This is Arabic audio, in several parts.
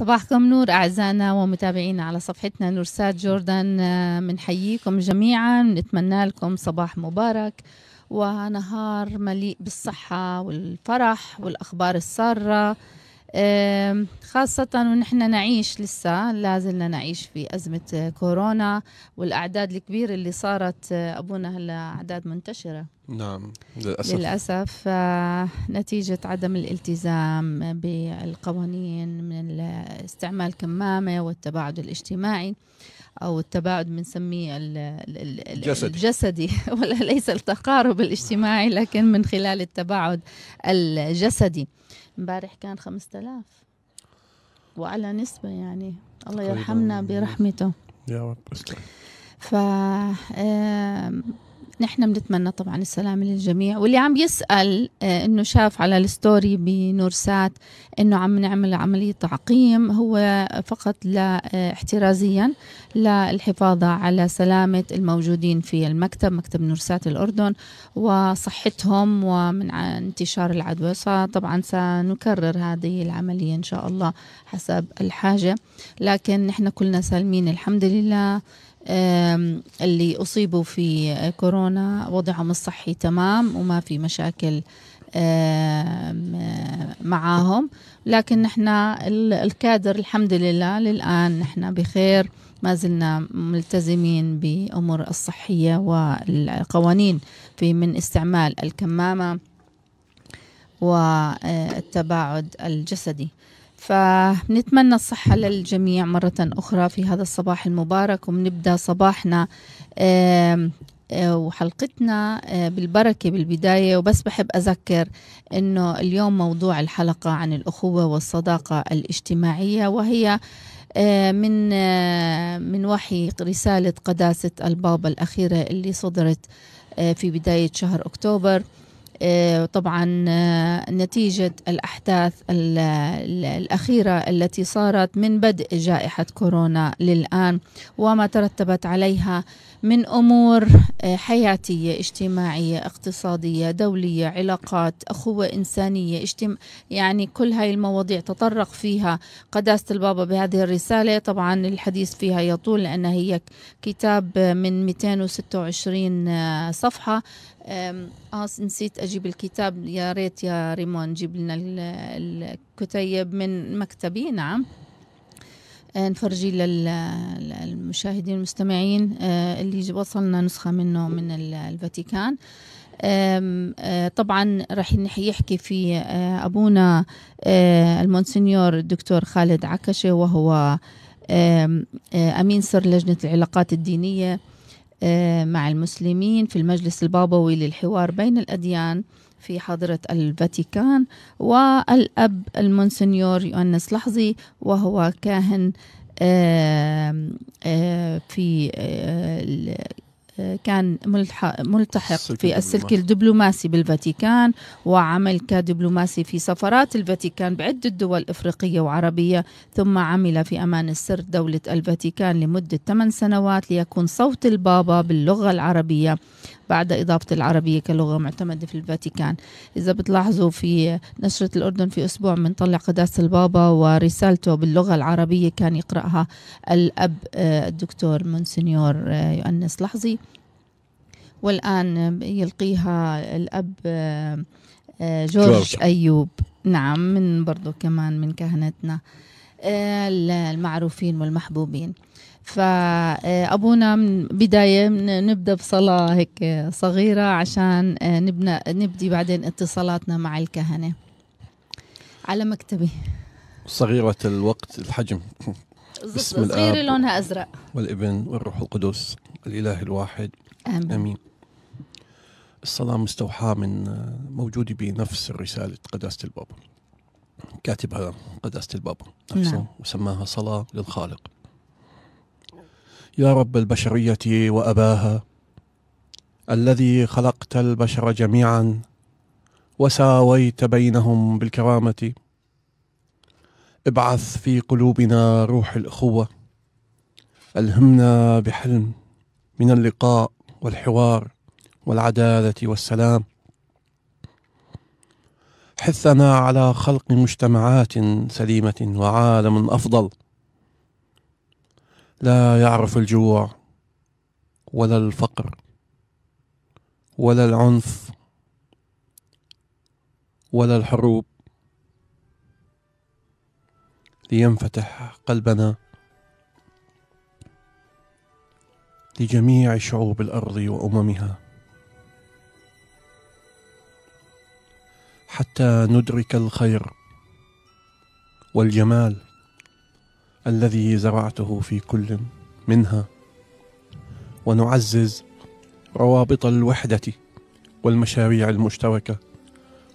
صباحكم نور أعزائنا ومتابعينا على صفحتنا نورسات جوردن بنحييكم جميعا نتمنى لكم صباح مبارك ونهار مليء بالصحة والفرح والأخبار السارة. خاصة ونحن نعيش لسه لازلنا نعيش في أزمة كورونا والأعداد الكبيرة اللي صارت آه، أبونا هلا أعداد منتشرة. نعم للأسف. للأسف آه، نتيجة عدم الالتزام بالقوانين من ال- استعمال كمامة والتباعد الاجتماعي أو التباعد بنسميه ال- ال- ال- ال- جسدي. الجسدي. ولا ليس التقارب الاجتماعي لكن من خلال التباعد الجسدي. امبارح كان 5000 وعلى نسبة يعني الله. يرحمنا برحمته يا رب ف نحن بنتمنى طبعا السلامة للجميع. واللي عم يسأل آه، إنه شاف على الستوري بنورسات إنه عم نعمل عملية تعقيم هو فقط لا آه، احترازيا للحفاظ على سلامة الموجودين في المكتب مكتب نورسات الأردن وصحتهم ومن انتشار العدوى. طبعا سنكرر هذه العملية إن شاء الله حسب الحاجة. لكن نحن كلنا سالمين الحمد لله. اللي أصيبوا في كورونا وضعهم الصحي تمام وما في مشاكل معاهم. لكن نحن ال- الكادر الحمد لله للآن نحن بخير. ما زلنا ملتزمين بأمور الصحية والقوانين في من استعمال الكمامة والتباعد الجسدي. فنتمنى الصحة للجميع مرة أخرى في هذا الصباح المبارك وبنبدأ صباحنا آه، وحلقتنا آه، بالبركة بالبداية. وبس بحب أذكر أنه اليوم موضوع الحلقة عن الأخوة والصداقة الاجتماعية وهي آه، من من وحي رسالة قداسة البابا الأخيرة اللي صدرت في بداية شهر أكتوبر. طبعا آه، نتيجة الأحداث ال- ال- الأخيرة التي صارت من بدء جائحة كورونا للآن وما ترتبت عليها من أمور آه، حياتية اجتماعية اقتصادية دولية علاقات أخوة إنسانية اجتماع يعني كل هاي المواضيع تطرق فيها قداسة البابا بهذه الرسالة. طبعا الحديث فيها يطول لأنها هي كتاب من 226 آه، صفحة. آه نسيت أجيب الكتاب. يا ريت يا ريمون جيب لنا ال- الكتيب من مكتبي. نعم. آه، نفرجي لل- للمشاهدين المستمعين آه، اللي وصلنا نسخة منه من ال- الفاتيكان. آه، طبعا راح يحكي في أبونا المونسنيور الدكتور خالد عكشة وهو أمين سر لجنة العلاقات الدينية. مع المسلمين في المجلس البابوي للحوار بين الأديان في حضرة الفاتيكان والأب المونسنيور يوأنس لحظي وهو كاهن آه، في آه، آه، كان ملتحق في السلك الدبلوماسي. بالفاتيكان وعمل كدبلوماسي في سفارات الفاتيكان بعدة دول إفريقية وعربية ثم عمل في أمان السر دولة الفاتيكان لمدة 8 سنوات ليكون صوت البابا باللغة العربية بعد إضافة العربية كلغة معتمدة في الفاتيكان. إذا بتلاحظوا في نشرة الأردن في أسبوع من طلع قداسة البابا ورسالته باللغة العربية كان يقرأها الأب آه، الدكتور مونسنيور آه، يؤنس لحظي. والآن يلقيها الأب آه، جورج, أيوب. نعم من برضو كمان من كهنتنا. المعروفين والمحبوبين. فأبونا من بداية من- نبدأ بصلاة هيك صغيرة عشان آه، نبنى نبدي بعدين اتصالاتنا مع الكهنة. على مكتبي. صغيرة الوقت الحجم. بسم صغيرة. لونها أزرق. والابن والروح القدس الإله الواحد. آمين. آمين. الصلاة مستوحاة من آه، موجود بنفس رسالة قداسة البابا. كاتبها قداسة البابا نفسه نعم. وسماها صلاة للخالق. يا رب البشرية وأباها الذي خلقت البشر جميعا وساويت بينهم بالكرامة. ابعث في قلوبنا روح الأخوة ألهمنا بحلم من اللقاء والحوار والعدالة والسلام. حثنا على خلق مجتمعات سليمة وعالم أفضل. لا يعرف الجوع ولا الفقر ولا العنف ولا الحروب. لينفتح قلبنا لجميع شعوب الأرض وأممها حتى ندرك الخير والجمال. الذي زرعته في كل منها ونعزز روابط الوحدة والمشاريع المشتركة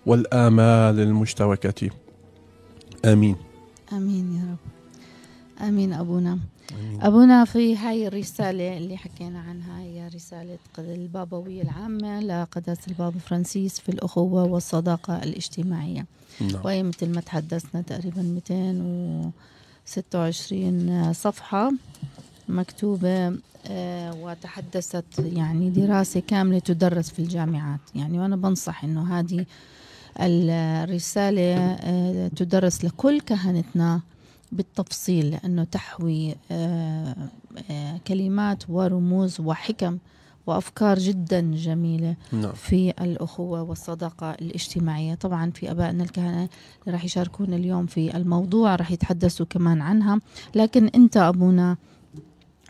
والآمال المشتركة. آمين. آمين يا رب. آمين أبونا. آمين. أبونا في هاي الرسالة اللي حكينا عنها هي رسالة قد- البابوية العامة لقداسة البابا فرانسيس في الأخوة والصداقة الاجتماعية. نعم. وهي مثل ما تحدثنا تقريبا 226 صفحة مكتوبة آه، وتحدثت يعني دراسة كاملة تدرس في الجامعات. يعني وأنا بنصح إنه هذه الرسالة آه، تدرس لكل كهنتنا بالتفصيل لأنه تحوي آه، كلمات ورموز وحكم وأفكار جدا جميلة نعم. في الأخوة والصداقة الاجتماعية. طبعا في أبائنا الكهنة اللي راح يشاركونا اليوم في الموضوع راح يتحدثوا كمان عنها. لكن أنت أبونا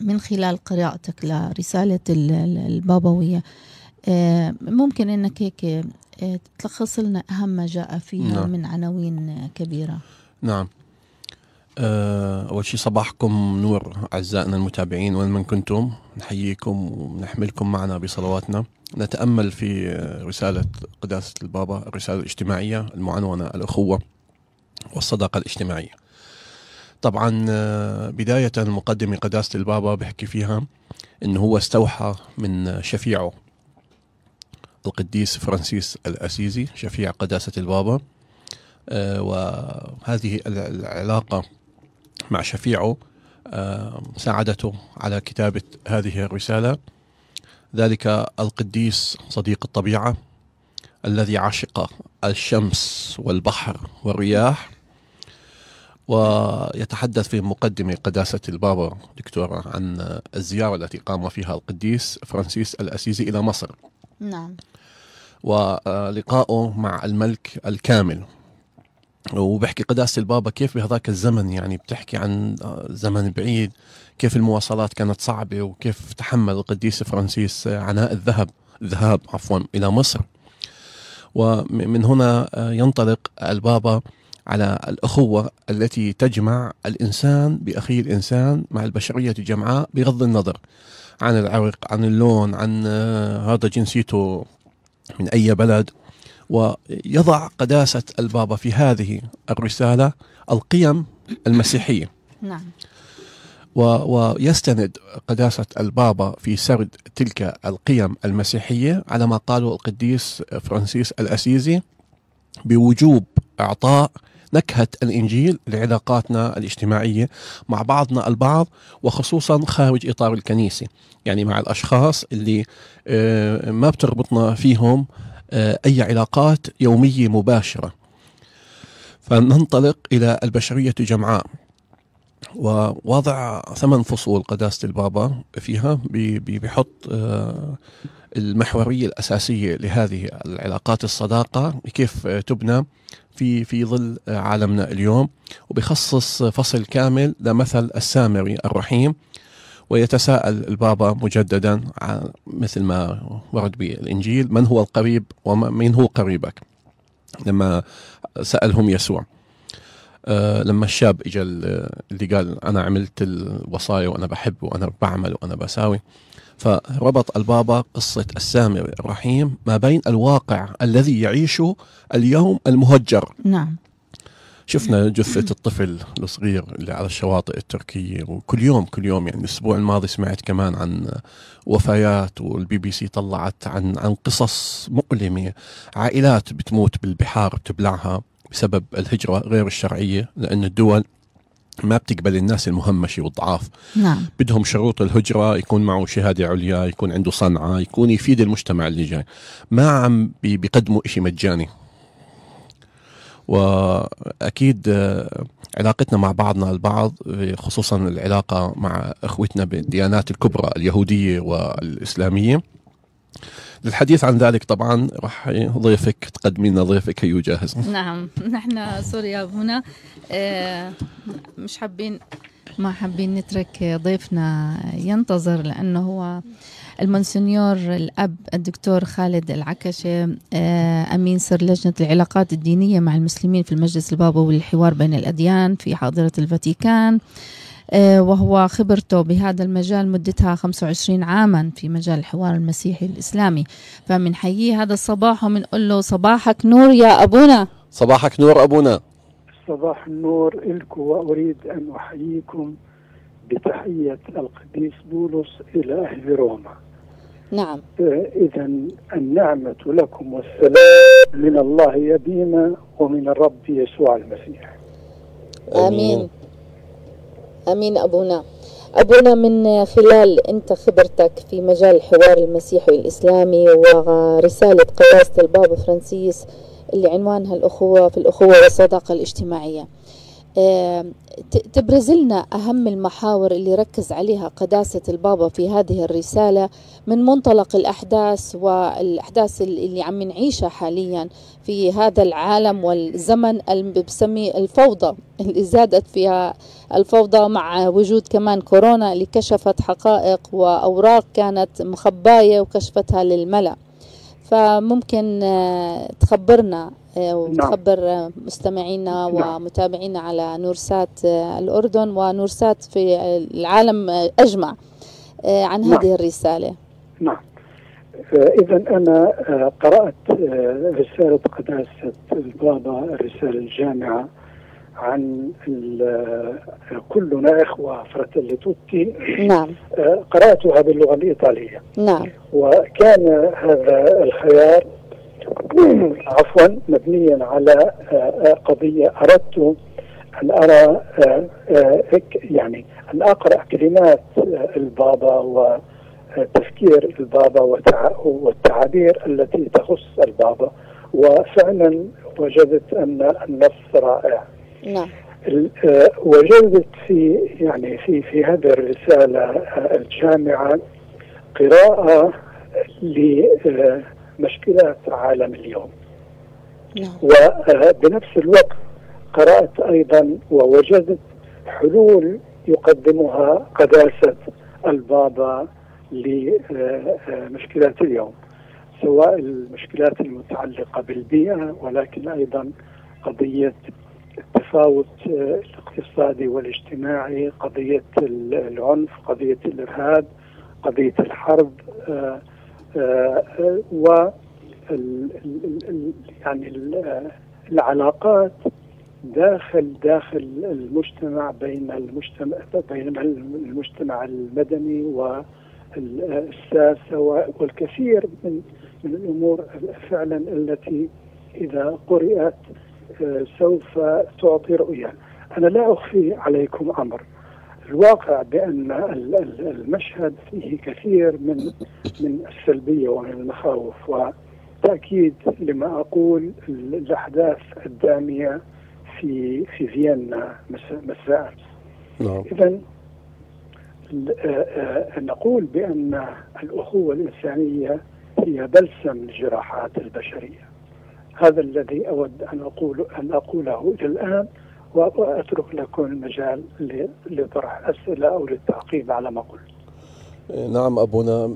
من خلال قراءتك لرسالة ال- ال- البابوية آه، ممكن أنك هيك آه، تلخص لنا أهم ما جاء فيها نعم. من عناوين كبيرة. نعم. أول شيء صباحكم نور أعزائنا المتابعين وين من كنتم نحييكم ونحملكم معنا بصلواتنا. نتأمل في آه، رسالة قداسة البابا الرسالة الاجتماعية المعنونة الأخوة والصداقة الاجتماعية. طبعا آه، بداية مقدمة قداسة البابا بحكي فيها أنه هو استوحى من شفيعه القديس فرانسيس الأسيزي شفيع قداسة البابا. آه، وهذه ال- العلاقة مع شفيعه آه، ساعدته على كتابة هذه الرسالة. ذلك القديس صديق الطبيعة الذي عشق الشمس والبحر والرياح ويتحدث في مقدمة قداسة البابا دكتورة عن الزيارة التي قام فيها القديس فرانسيس الأسيزي إلى مصر. نعم. ولقائه مع الملك الكامل. وبحكي قداسة البابا كيف بهذاك الزمن يعني بتحكي عن زمن بعيد كيف المواصلات كانت صعبة وكيف تحمل القديس فرانسيس عناء الذهب الذهاب عفوا إلى مصر. ومن هنا ينطلق البابا على الأخوة التي تجمع الإنسان بأخيه الإنسان مع البشرية جمعاء بغض النظر عن العرق عن اللون عن آه، هذا جنسيته من أي بلد. ويضع قداسة البابا في هذه الرسالة القيم المسيحية. نعم. و ويستند قداسة البابا في سرد تلك القيم المسيحية على ما قاله القديس فرانسيس الأسيزي بوجوب إعطاء نكهة الإنجيل لعلاقاتنا الاجتماعية مع بعضنا البعض وخصوصا خارج إطار الكنيسة. يعني مع الأشخاص اللي آه، ما بتربطنا فيهم أي علاقات يومية مباشرة. فننطلق إلى البشرية جمعاء. ووضع ثمان فصول قداسة البابا فيها بيحط آه، المحورية الأساسية لهذه العلاقات الصداقة كيف آه، تبنى في في ظل آه، عالمنا اليوم. وبيخصص فصل كامل لمثل السامري الرحيم. ويتساءل البابا مجددا مثل ما ورد بالإنجيل من هو القريب ومن هو قريبك؟ لما سألهم يسوع. آه، لما الشاب اجى ال- اللي قال أنا عملت الوصايا وأنا بحب وأنا بعمل وأنا بساوي. فربط البابا قصة السامري الرحيم ما بين الواقع الذي يعيشه اليوم المهجر. نعم. شفنا جثة الطفل الصغير اللي على الشواطئ التركية وكل يوم كل يوم يعني الأسبوع الماضي سمعت كمان عن وفيات والبي بي سي طلعت عن عن قصص مؤلمة عائلات بتموت بالبحار بتبلعها بسبب الهجرة غير الشرعية لأن الدول ما بتقبل الناس المهمشة والضعاف. نعم. بدهم شروط الهجرة يكون معه شهادة عليا يكون عنده صنعة يكون يفيد المجتمع اللي جاي. ما عم بي- بيقدموا إشي مجاني. وأكيد آه، علاقتنا مع بعضنا البعض خصوصا العلاقة مع إخوتنا بالديانات الكبرى اليهودية والإسلامية. للحديث عن ذلك طبعا راح ضيفك تقدمي لنا ضيفك هيو جاهز. نعم نحن سوريا هنا. آه، مش حابين ما حابين نترك ضيفنا ينتظر لأنه هو المونسنيور الأب الدكتور خالد العكشة آه، أمين سر لجنة العلاقات الدينية مع المسلمين في المجلس البابوي والحوار بين الأديان في حاضرة الفاتيكان. آه، وهو خبرته بهذا المجال مدتها 25 عاما في مجال الحوار المسيحي الإسلامي. فمنحييه هذا الصباح ومنقول له صباحك نور يا أبونا. صباحك نور أبونا. صباح النور لكم وأريد أن أحييكم بتحية القديس بولس إلى أهل روما. نعم. إذا النعمة لكم والسلام من الله يبينا ومن الرب يسوع المسيح. آمين. آمين. أبونا. أبونا من خلال أنت خبرتك في مجال الحوار المسيحي الإسلامي ورسالة قداسة البابا فرانسيس اللي عنوانها الأخوة في الأخوة والصداقة الاجتماعية. تبرز لنا أهم المحاور اللي ركز عليها قداسة البابا في هذه الرسالة من منطلق الأحداث والأحداث اللي عم نعيشها حاليا في هذا العالم والزمن اللي بسميه الفوضى اللي زادت فيها الفوضى مع وجود كمان كورونا اللي كشفت حقائق وأوراق كانت مخباية وكشفتها للملأ فممكن آه، تخبرنا. وتخبر مستمعينا نعم. ومتابعينا على نورسات آه، الأردن ونورسات في العالم أجمع عن نعم. هذه الرسالة. نعم. إذا أنا قرأت رسالة قداسة البابا الرسالة الجامعة عن كلنا إخوة فراتيلي توتي. نعم. قرأتها باللغة الإيطالية. نعم. وكان هذا الخيار عفوا مبنيا على قضية أردت أن أرى يعني أن أقرأ كلمات البابا وتفكير البابا والتعابير التي تخص البابا. وفعلا وجدت أن النص رائع. نعم. وجدت في يعني في في هذه الرسالة الجامعة قراءة لمشكلات عالم اليوم نعم. وبنفس الوقت قرأت أيضا ووجدت حلول يقدمها قداسة البابا لمشكلات اليوم سواء المشكلات المتعلقة بالبيئة ولكن أيضا قضية التفاوت الاقتصادي والاجتماعي قضية العنف قضية الإرهاب قضية الحرب آه، و يعني العلاقات داخل داخل المجتمع بين المجتمع بين المجتمع المدني والساسه والكثير من من الأمور فعلا التي إذا قرأت سوف تعطي رؤية. أنا لا أخفي عليكم أمر. الواقع بأن المشهد فيه كثير من من السلبية ومن المخاوف وتأكيد لما أقول الأحداث الدامية في في فيينا مساء نعم. اذا نقول بأن الأخوة الإنسانية هي بلسم الجراحات البشرية. هذا الذي أود أن أقول أن أقوله إلى الآن. وأترك لكم المجال لطرح أسئلة أو للتعقيب على ما قلت. نعم أبونا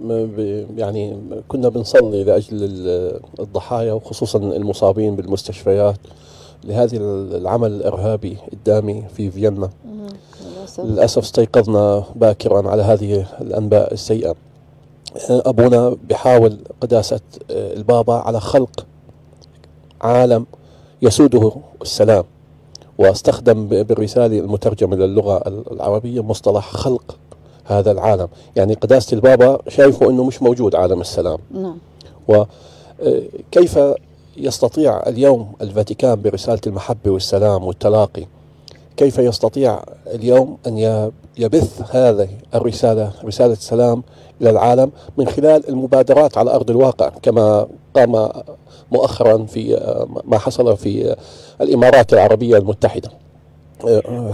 يعني كنا بنصلي لأجل الضحايا وخصوصا المصابين بالمستشفيات لهذه العمل الإرهابي الدامي في فيينا. للأسف استيقظنا باكرا على هذه الأنباء السيئة. أبونا بحاول قداسة البابا على خلق عالم يسوده السلام واستخدم بالرسالة المترجمة للغة العربية مصطلح خلق هذا العالم. يعني قداسة البابا شايفه أنه مش موجود عالم السلام. نعم. وكيف آه، يستطيع اليوم الفاتيكان برسالة المحبة والسلام والتلاقي؟ كيف يستطيع اليوم أن يبث هذه الرسالة رسالة السلام إلى العالم من خلال المبادرات على أرض الواقع كما قام مؤخرا في ما حصل في الإمارات العربية المتحدة.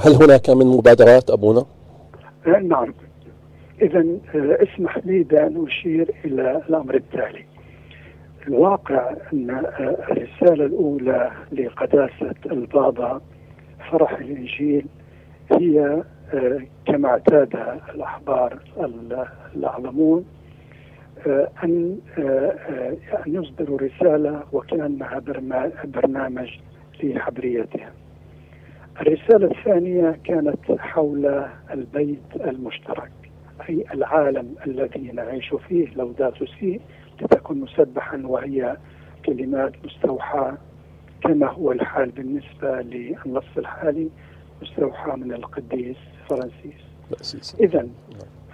هل هناك من مبادرات أبونا؟ نعم. إذا اسمح لي بأن أشير إلى الأمر التالي. الواقع أن الرسالة الأولى لقداسة البابا فرح الإنجيل هي كما اعتادها الأحبار الأعلمون أن أن يصدروا رسالة وكأنها برنامج لحبريتها الرسالة الثانية كانت حول البيت المشترك أي العالم الذي نعيش فيه لوداتو سي لتكن مسبحا وهي كلمات مستوحاة كما هو الحال بالنسبة للنص الحالي مستوحى من القديس فرانسيس. إذا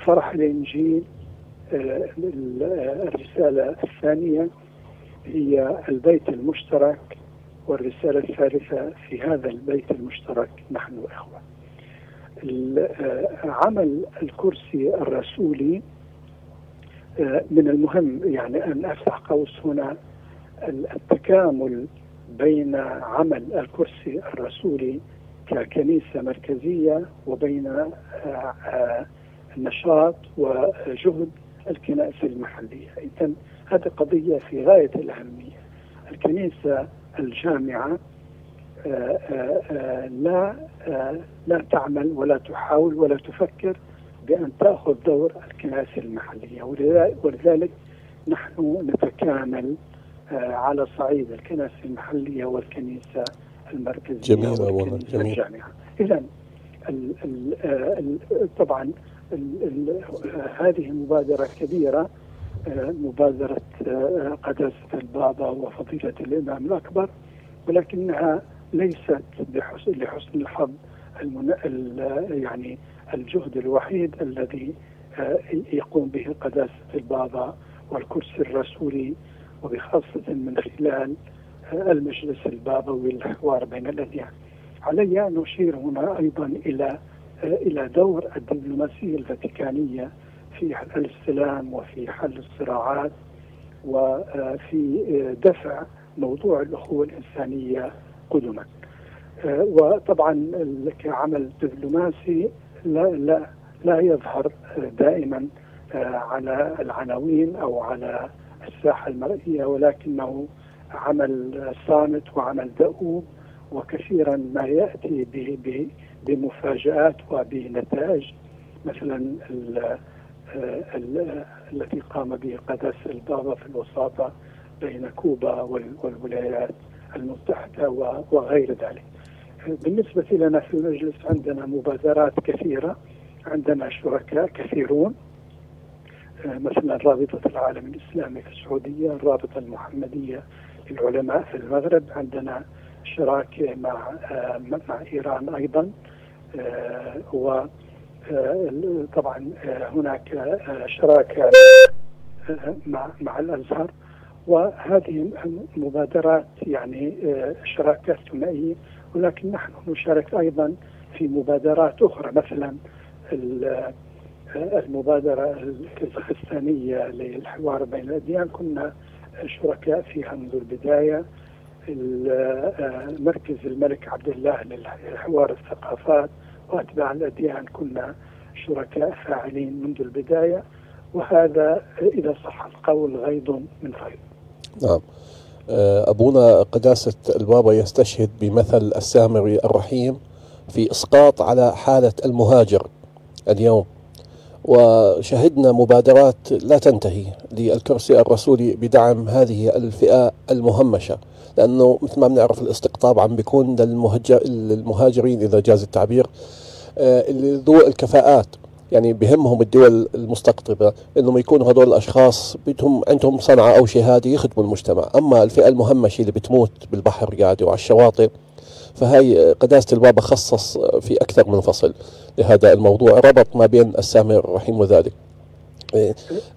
فرح الإنجيل آه، الرسالة الثانية هي البيت المشترك والرسالة الثالثة في هذا البيت المشترك نحن إخوة. آه، عمل الكرسي الرسولي آه، من المهم يعني أن أفتح قوس هنا التكامل بين عمل الكرسي الرسولي ككنيسة مركزية وبين آه، النشاط وجهد الكنائس المحلية. إذا هذه قضية في غاية الأهمية. الكنيسة الجامعة آه، آه، آه، لا لا تعمل ولا تحاول ولا تفكر بأن تأخذ دور الكنائس المحلية. ولذلك نحن نتكامل على صعيد الكنائس المحلية والكنيسة المركزية جميل والكنيسة جميل. الجامعة. إذا طبعا هذه مبادرة كبيرة مبادرة قداسة البابا وفضيلة الإمام الأكبر ولكنها ليست لحسن الحظ المن... يعني الجهد الوحيد الذي يقوم به قداسة البابا والكرسي الرسولي وبخاصة من خلال المجلس البابوي الحوار بين الأديان. علي أن أشير هنا أيضا إلى إلى دور الدبلوماسية الفاتيكانية في الاستلام وفي حل الصراعات وفي دفع موضوع الأخوة الإنسانية قدما. وطبعا كعمل دبلوماسي لا لا لا يظهر دائما على العناوين أو على الساحة المرئية ولكنه عمل صامت وعمل دؤوب وكثيرا ما يأتي بمفاجآت وبنتائج مثلا التي قام به قدس البابا في الوساطة بين كوبا والولايات المتحدة وغير ذلك. بالنسبة لنا في المجلس عندنا مبادرات كثيرة عندنا شركاء كثيرون مثلا رابطة العالم الإسلامي في السعودية الرابطة المحمدية للعلماء في المغرب عندنا شراكة مع مع إيران أيضا. و طبعا هناك شراكه مع مع الازهر وهذه مبادرات يعني شراكات ثنائيه ولكن نحن نشارك أيضا في مبادرات أخرى مثلا المبادرة الكازاخستانية للحوار بين الأديان. كنا شركاء فيها منذ البداية مركز الملك عبد الله للحوار الثقافات وأتباع الأديان كنا شركاء فاعلين منذ البداية وهذا إذا صح القول غيض من فيض. نعم. آه، أبونا قداسة البابا يستشهد بمثل السامري الرحيم في إسقاط على حالة المهاجر اليوم وشهدنا مبادرات لا تنتهي للكرسي الرسولي بدعم هذه الفئة المهمشة لأنه مثل ما بنعرف الاستقطاب عم بيكون للمهاجرين إذا جاز التعبير آه، ذو الكفاءات. يعني بهمهم الدول المستقطبة إنهم يكونوا هذول الأشخاص بدهم عندهم صنعة أو شهادة يخدموا المجتمع. أما الفئة المهمشة اللي بتموت بالبحر قاعدة وعلى الشواطئ فهي قداسة البابا خصص في أكثر من فصل لهذا الموضوع. ربط ما بين السامر الرحيم وذلك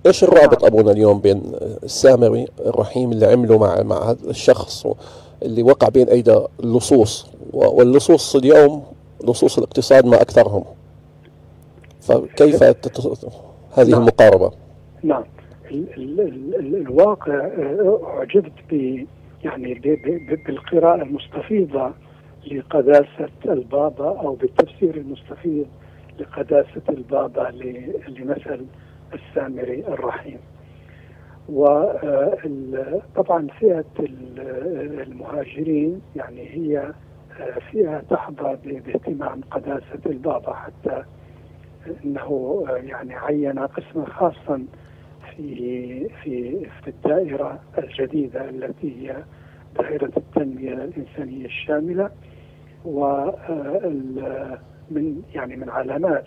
إيش الرابط أبونا اليوم بين السامري الرحيم اللي عمله مع مع هذا الشخص اللي وقع بين أيدي اللصوص واللصوص اليوم لصوص الاقتصاد ما أكثرهم فكيف هذه نعم. المقاربة؟ نعم ال ال ال الواقع آه، أعجبت ب يعني بالقراءة المستفيضة لقداسة البابا أو بالتفسير المستفيض لقداسة البابا لمثل السامري الرحيم. وطبعا فئة المهاجرين يعني هي فئة تحظى باهتمام قداسة البابا حتى إنه يعني عين قسما خاصا في في في الدائرة الجديدة التي هي دائرة التنمية الإنسانية الشاملة. و من يعني من علامات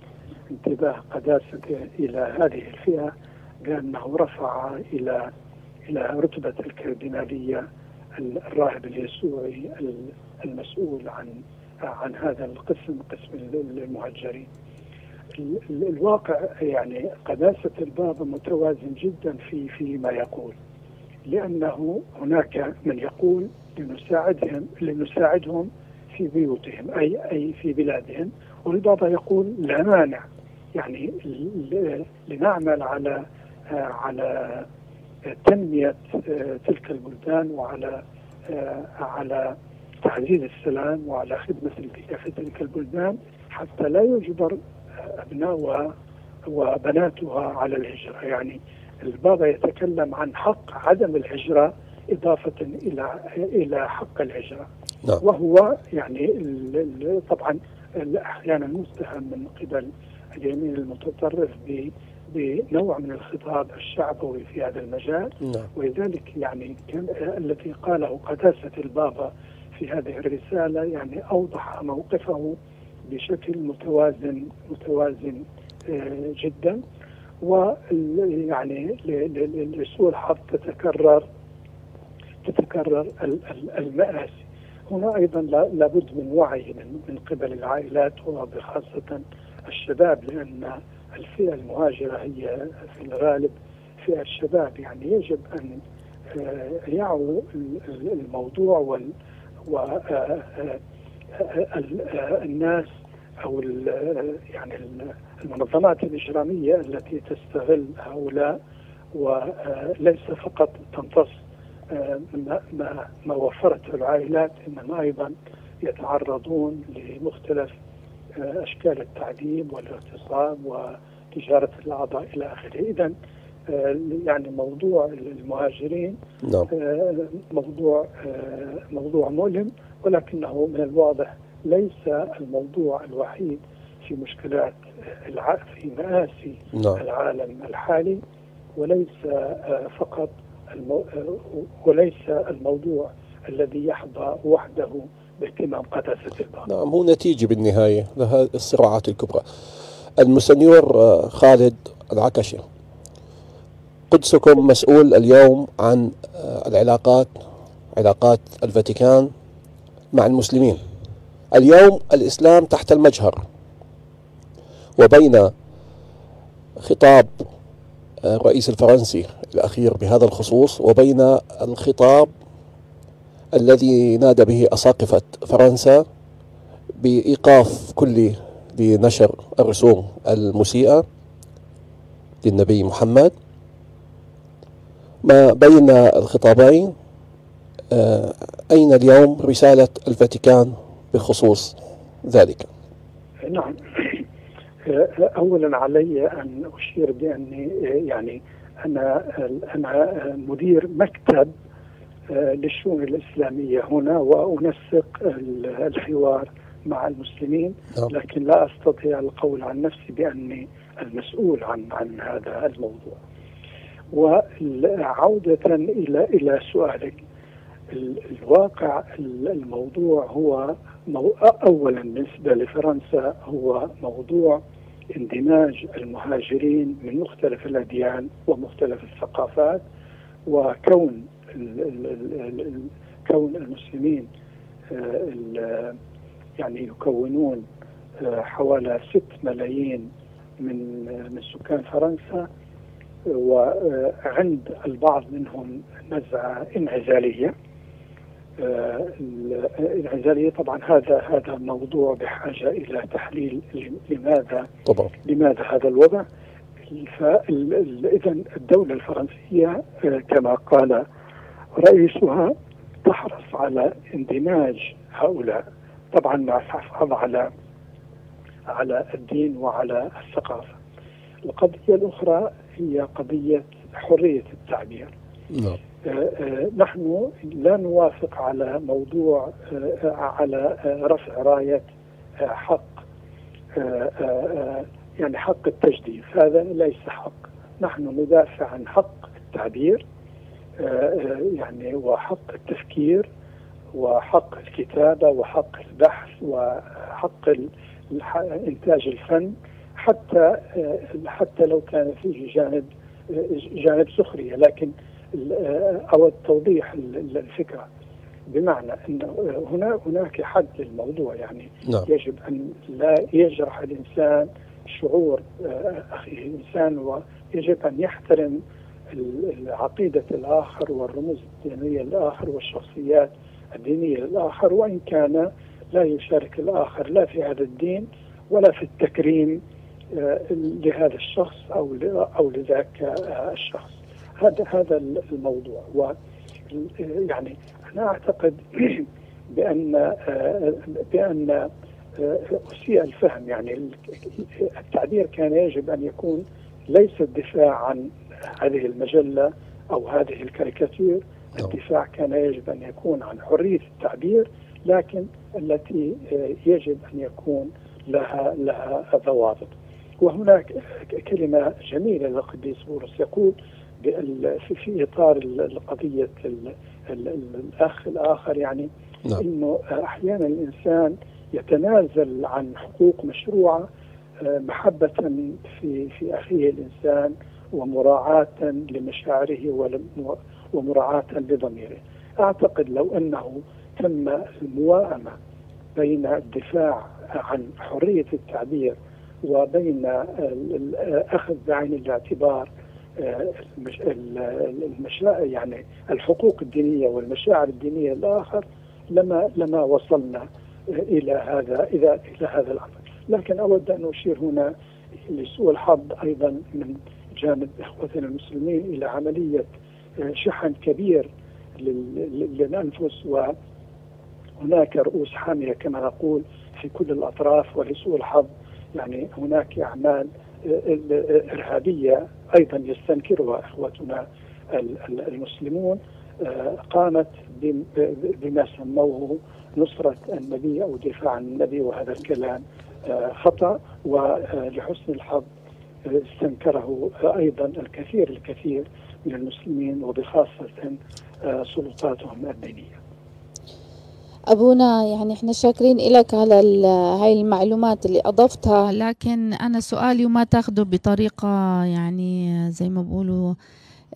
انتباه قداسته إلى هذه الفئة بأنه رفع إلى إلى رتبة الكاردينالية الراهب اليسوعي المسؤول عن عن هذا القسم قسم المهجرين الواقع يعني قداسة البابا متوازن جدا في فيما يقول لأنه هناك من يقول لنساعدهم لنساعدهم في بيوتهم أي أي في بلادهم والبابا يقول لا مانع. يعني لنعمل على على تنمية تلك البلدان وعلى على تعزيز السلام وعلى خدمة تلك البلدان حتى لا يجبر أبناؤها وبناتها على الهجرة يعني البابا يتكلم عن حق عدم الهجرة إضافة إلى إلى حق الهجرة نعم. وهو يعني طبعا أحيانا متهم من قبل اليمين المتطرف بنوع من الخطاب الشعبوي في هذا المجال. نعم. ولذلك يعني كان الذي قاله قداسة البابا في هذه الرسالة يعني أوضح موقفه بشكل متوازن متوازن آه، جدا. ويعني لسوء الحظ تتكرر تتكرر المآسي. هنا أيضا لابد من وعي من قبل العائلات وبخاصه الشباب لأن الفئة المهاجرة هي في الغالب فئة الشباب. يعني يجب أن آه، يعوا الموضوع وال والناس آه، أو يعني المنظمات الإجرامية التي تستغل هؤلاء وليس فقط تمتص آه، ما, ما وفرته العائلات إنما أيضا يتعرضون لمختلف آه، أشكال التعذيب والاغتصاب وتجارة الأعضاء إلى آخره إذا آه، يعني موضوع المهاجرين نعم. موضوع موضوع مؤلم ولكنه من الواضح ليس الموضوع الوحيد في مشكلات في مآسي نعم. العالم الحالي وليس آه، فقط. آه، وليس الموضوع الذي يحظى وحده باهتمام قداسة الباب نعم هو نتيجة بالنهاية لهذه الصراعات الكبرى. المسنيور آه، خالد العكشي. قدسكم مسؤول اليوم عن العلاقات علاقات الفاتيكان مع المسلمين. اليوم الإسلام تحت المجهر وبين خطاب الرئيس الفرنسي الأخير بهذا الخصوص وبين الخطاب الذي نادى به أساقفة فرنسا بإيقاف كل لنشر الرسوم المسيئة للنبي محمد. ما بين الخطابين آه، أين اليوم رسالة الفاتيكان بخصوص ذلك؟ نعم. اولا علي أن أشير بأني يعني أنا أنا مدير مكتب آه، للشؤون الإسلامية هنا وانسق الحوار مع المسلمين نعم. لكن لا أستطيع القول عن نفسي بأني المسؤول عن عن هذا الموضوع. وعودة إلى إلى سؤالك الواقع الموضوع هو أولا بالنسبة لفرنسا هو موضوع اندماج المهاجرين من مختلف الأديان ومختلف الثقافات وكون كون المسلمين آه، يعني يكونون آه، حوالي 6 ملايين من من سكان فرنسا وعند البعض منهم نزعة انعزالية. الانعزاليه طبعا هذا هذا موضوع بحاجة إلى تحليل لماذا؟ طبعا. لماذا هذا الوضع؟ إذا الدولة الفرنسية كما قال رئيسها تحرص على اندماج هؤلاء. طبعا مع الحفاظ على على الدين وعلى الثقافة. القضية الأخرى هي قضية حرية التعبير. نعم. نحن لا نوافق على موضوع على رفع راية حق يعني حق التجديد. هذا ليس حق. نحن ندافع عن حق التعبير. يعني وحق التفكير وحق الكتابة وحق البحث وحق إنتاج الفن حتى حتى لو كان فيه جانب جانب سخرية لكن أود توضيح الفكرة بمعنى أن هنا هناك حد للموضوع يعني نعم. يجب أن لا يجرح الإنسان شعور أخيه الإنسان ويجب أن يحترم عقيدة الآخر والرموز الدينية للآخر والشخصيات الدينية للآخر وإن كان لا يشارك الآخر لا في هذا الدين ولا في التكريم آه، لهذا الشخص أو أو لذاك آه، الشخص. هذا هذا الموضوع. و يعني أنا أعتقد بأن آه، بأن أسيء الفهم. يعني التعبير كان يجب أن يكون ليس الدفاع عن هذه المجلة أو هذه الكاريكاتير نعم. الدفاع كان يجب أن يكون عن حرية التعبير لكن التي آه، يجب أن يكون لها لها ضوابط وهناك كلمة جميلة للقديس بولس يقول في إطار قضية الأخ الآخر يعني نعم. أنه أحيانا الإنسان يتنازل عن حقوق مشروعة آه، محبة في في أخيه الإنسان ومراعاة لمشاعره ومراعاة لضميره. أعتقد لو أنه تم المواءمة بين الدفاع عن حرية التعبير وبين الأخذ بعين الاعتبار آه، المشا... يعني الحقوق الدينية والمشاعر الدينية الآخر لما لما وصلنا إلى هذا إلى إلى هذا الأمر. لكن أود أن أشير هنا لسوء الحظ أيضا من جانب إخوتنا المسلمين إلى عملية شحن كبير للأنفس وهناك رؤوس حامية كما نقول في كل الأطراف ولسوء الحظ. يعني هناك أعمال إرهابية أيضا يستنكرها إخوتنا المسلمون. قامت بما سموه نصرة النبي أو دفاع عن النبي وهذا الكلام خطأ. ولحسن الحظ استنكره أيضا الكثير الكثير من المسلمين وبخاصة آه، سلطاتهم الدينية. أبونا يعني إحنا شاكرين لك على هاي المعلومات اللي أضفتها. لكن أنا سؤالي وما تاخده بطريقة يعني زي ما بقولوا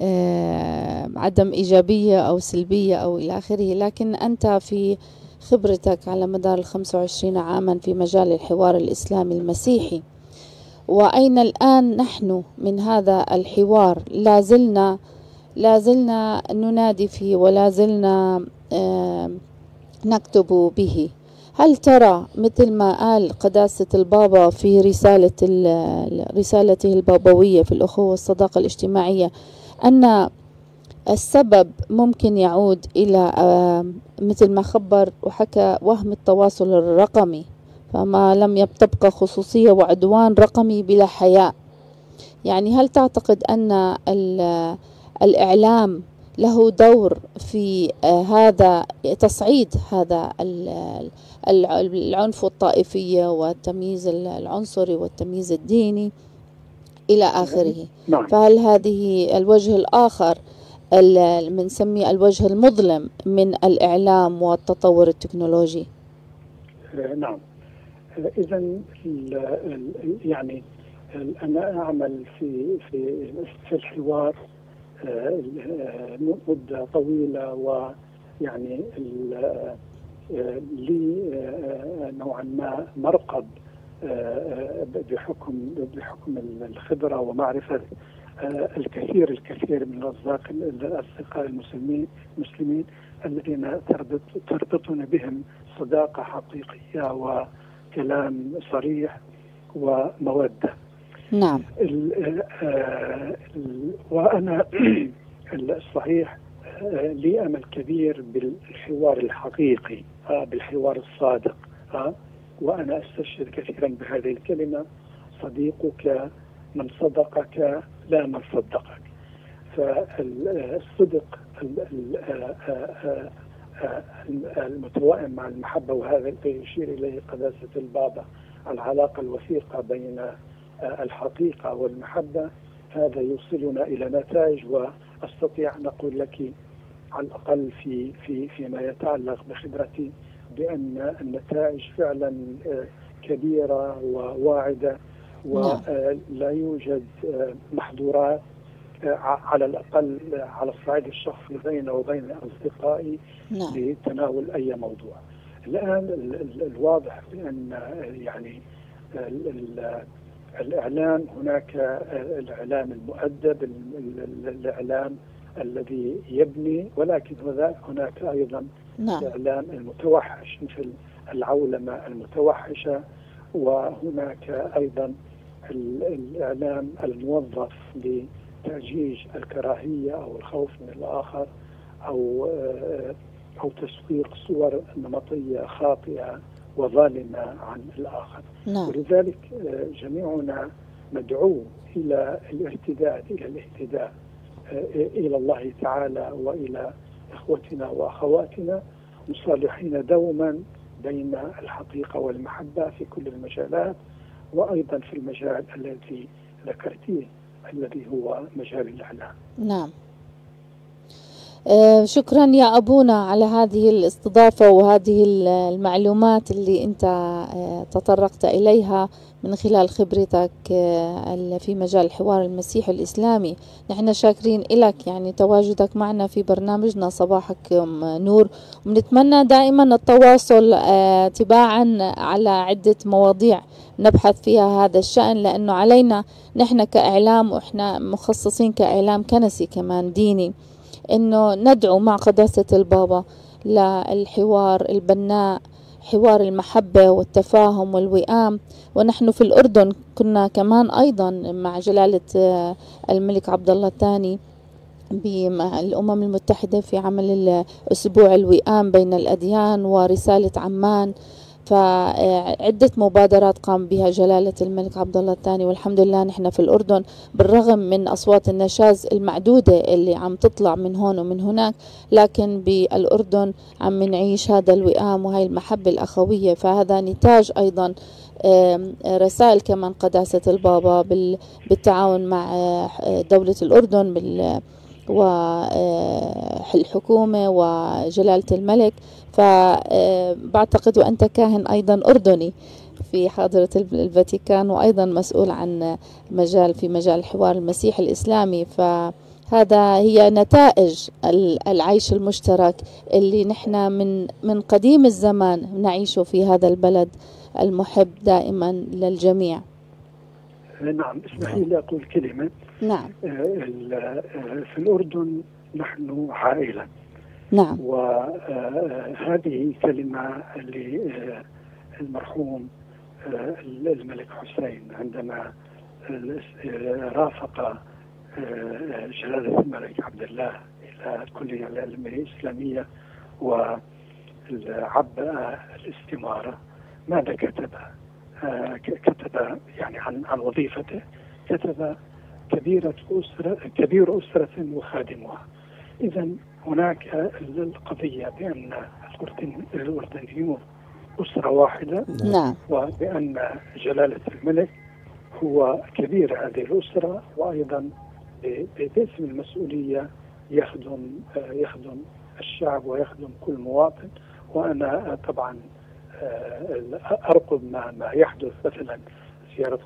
آه، عدم إيجابية أو سلبية أو إلى آخره. لكن أنت في خبرتك على مدار ال 25 عاما في مجال الحوار الإسلامي المسيحي وأين الآن نحن من هذا الحوار؟ لا زلنا لا زلنا ننادي فيه ولا زلنا نكتب به. هل ترى مثل ما قال قداسة البابا في رسالة رسالته البابوية في الأخوة والصداقة الاجتماعية أن السبب ممكن يعود إلى مثل ما خبر وحكى وهم التواصل الرقمي؟ فما لم تبقى خصوصية وعدوان رقمي بلا حياء. يعني هل تعتقد أن الإعلام له دور في آه، هذا تصعيد هذا العنف والطائفية والتمييز العنصري والتمييز الديني إلى آخره؟ نعم. فهل هذه الوجه الآخر بنسميه الوجه المظلم من الإعلام والتطور التكنولوجي؟ نعم. إذا يعني أنا أعمل في في في الحوار آه، مدة طويلة ويعني آه، لي آه، نوعا ما مرقب بحكم بحكم الخبرة ومعرفة الكثير الكثير من الاصدقاء الأصدقاء المسلمين المسلمين الذين تربط تربطنا بهم صداقة حقيقية و كلام صريح ومودة. نعم. وأنا الصحيح لي أمل كبير بالحوار الحقيقي بالحوار الصادق وأنا أستشهد كثيرا بهذه الكلمة صديقك من صدقك لا من صدقك. فالصدق المتوائم مع المحبة وهذا يشير إليه قداسة البابا العلاقة الوثيقة بين الحقيقة والمحبة. هذا يوصلنا إلى نتائج وأستطيع أن أقول لك على الأقل في في فيما يتعلق بخبرتي بأن النتائج فعلا كبيرة وواعدة ولا يوجد محظورات على الأقل على الصعيد الشخصي بيني وبين أصدقائي نعم. لتناول أي موضوع الآن الواضح بأن يعني الإعلام هناك الإعلام المؤدب الإعلام الذي يبني ولكن هناك أيضا نعم. الإعلام المتوحش مثل العولمة المتوحشة وهناك أيضا الإعلام الموظف لتأجيج الكراهية أو الخوف من الآخر أو أو تسويق صور نمطية خاطئة وظالمة عن الآخر نعم. ولذلك جميعنا مدعو إلى الاهتداء إلى الاهتداء إلى الله تعالى وإلى إخوتنا وأخواتنا مصالحين دوما بين الحقيقة والمحبة في كل المجالات وأيضا في المجال الذي ذكرتيه الذي هو مجال الإعلام نعم. شكرا يا أبونا على هذه الاستضافة وهذه المعلومات اللي أنت آه، تطرقت إليها من خلال خبرتك آه، في مجال الحوار المسيحي الإسلامي. نحن شاكرين لك يعني تواجدك معنا في برنامجنا صباحك نور. ونتمنى دائما التواصل تباعا على عدة مواضيع نبحث فيها هذا الشأن لأنه علينا نحن كإعلام وإحنا مخصصين كإعلام كنسي كمان ديني. إنه ندعو مع قداسة البابا للحوار البناء حوار المحبة والتفاهم والوئام. ونحن في الأردن كنا كمان أيضا مع جلالة آه، الملك عبد الله الثاني بالأمم المتحدة في عمل أسبوع الوئام بين الأديان ورسالة عمان. فعدة مبادرات قام بها جلالة الملك عبد الله الثاني والحمد لله نحن في الأردن بالرغم من أصوات النشاز المعدودة اللي عم تطلع من هون ومن هناك لكن بالأردن عم نعيش هذا الوئام وهي المحبة الأخوية. فهذا نتاج أيضا رسائل كمان قداسة البابا بالتعاون مع دولة الأردن بال والحكومة وجلالة الملك. فبعتقد وأنت كاهن أيضا أردني في حاضرة الفاتيكان وأيضا مسؤول عن مجال في مجال الحوار المسيحي الإسلامي. فهذا هي نتائج العيش المشترك اللي نحن من من قديم الزمان نعيشه في هذا البلد المحب دائما للجميع. نعم اسمحي لي أقول كلمة. نعم. آه، آه، في الأردن نحن عائلة نعم. وهذه كلمة للمرحوم الملك حسين عندما رافق جلالة الملك عبد الله إلى الكلية العلمية الإسلامية وعبأ الاستمارة. ماذا كتب؟ كتب يعني عن عن وظيفته. كتب كبيرة أسرة كبير أسرة وخادمها. إذا هناك القضية بأن الأردنيون أسرة واحدة نعم. وبأن جلالة الملك هو كبير هذه الأسرة وأيضا باسم المسؤولية يخدم يخدم الشعب ويخدم كل مواطن. وأنا طبعا أرقب ما ما يحدث مثلا زيارة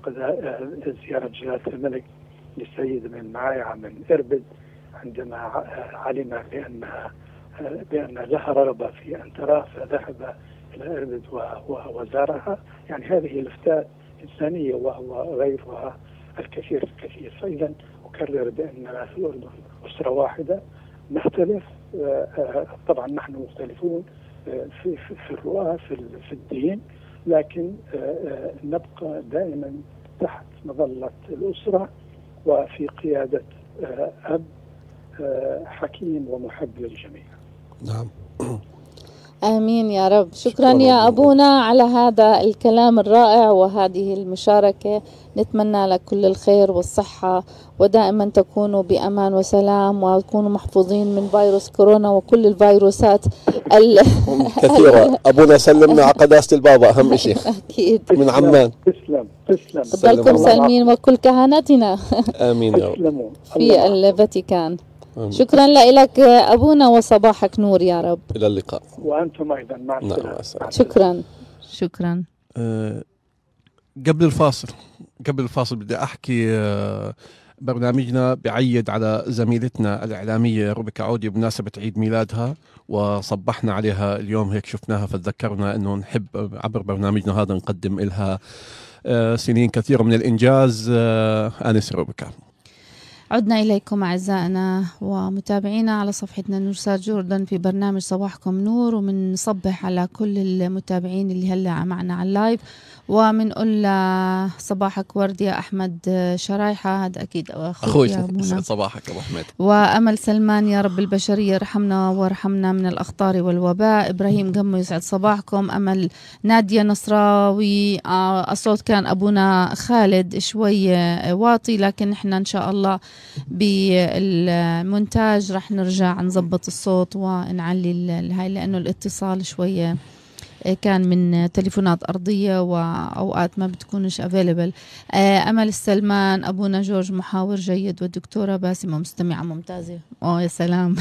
زيارة جلالة الملك للسيد من معايا من إربد عندما علم بأنها بأن لها رغبة في أن تراه فذهب إلى إربد وزارها. يعني هذه لفتات إنسانية وغيرها الكثير الكثير. فإذا أكرر بأننا في الأردن أسرة واحدة. نختلف طبعا نحن مختلفون في في الرؤى في الدين لكن نبقى دائما تحت مظلة الأسرة وفي قيادة أب حكيم ومحب للجميع. نعم. آمين يا رب. شكرا يا أبونا على هذا الكلام الرائع وهذه المشاركة. نتمنى لك كل الخير والصحة ودائما تكونوا بأمان وسلام وتكونوا محفوظين من فيروس كورونا وكل الفيروسات ال... كثيرة. أبونا سلمنا على قداسة البابا أهم شيء أكيد. من عمان. تسلم تسلم. تفضلكم سالمين وكل كهنتنا. آمين يا رب. في الفاتيكان شكرا لك أبونا وصباحك نور يا رب. إلى اللقاء. وأنتم أيضا مع السلامة. نعم شكرا. شكرا. أه قبل الفاصل قبل الفاصل بدي أحكي أه برنامجنا بعيد على زميلتنا الإعلامية روبيكا عودي بمناسبة عيد ميلادها وصبحنا عليها اليوم هيك شفناها فتذكرنا أنه نحب عبر برنامجنا هذا نقدم لها أه سنين كثيرة من الإنجاز آنس روبيكا عدنا إليكم أعزائنا ومتابعينا على صفحتنا نورسات جوردن في برنامج صباحكم نور ومنصبح على كل المتابعين اللي هلأ معنا على اللايف ومنقول صباحك ورد يا أحمد شرايحة هذا أكيد أخوي صباحك أبو أحمد. وأمل سلمان يا رب البشرية رحمنا وارحمنا من الأخطار والوباء. إبراهيم قمو يسعد صباحكم. أمل نادية نصراوي الصوت كان أبونا خالد شوي واطي لكن إحنا إن شاء الله بالمونتاج رح نرجع نظبط الصوت ونعلي هاي لأنه الاتصال شوية كان من تليفونات أرضية وأوقات ما بتكونش available أمل السلمان أبونا جورج محاور جيد والدكتورة باسمة مستمعة ممتازة. أوه يا سلام.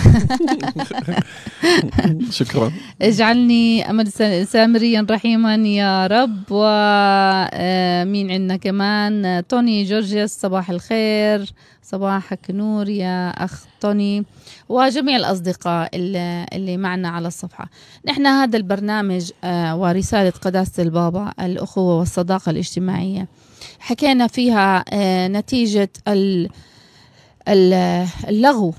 شكرا. اجعلني أمل سامريا رحيما يا رب. ومين عندنا كمان؟ توني جورجيس صباح الخير. صباحك نور يا أخ توني وجميع الأصدقاء اللي, معنا على الصفحة. نحن هذا البرنامج آه ورسالة قداسة البابا الأخوة والصداقة الاجتماعية. حكينا فيها آه نتيجة اللغو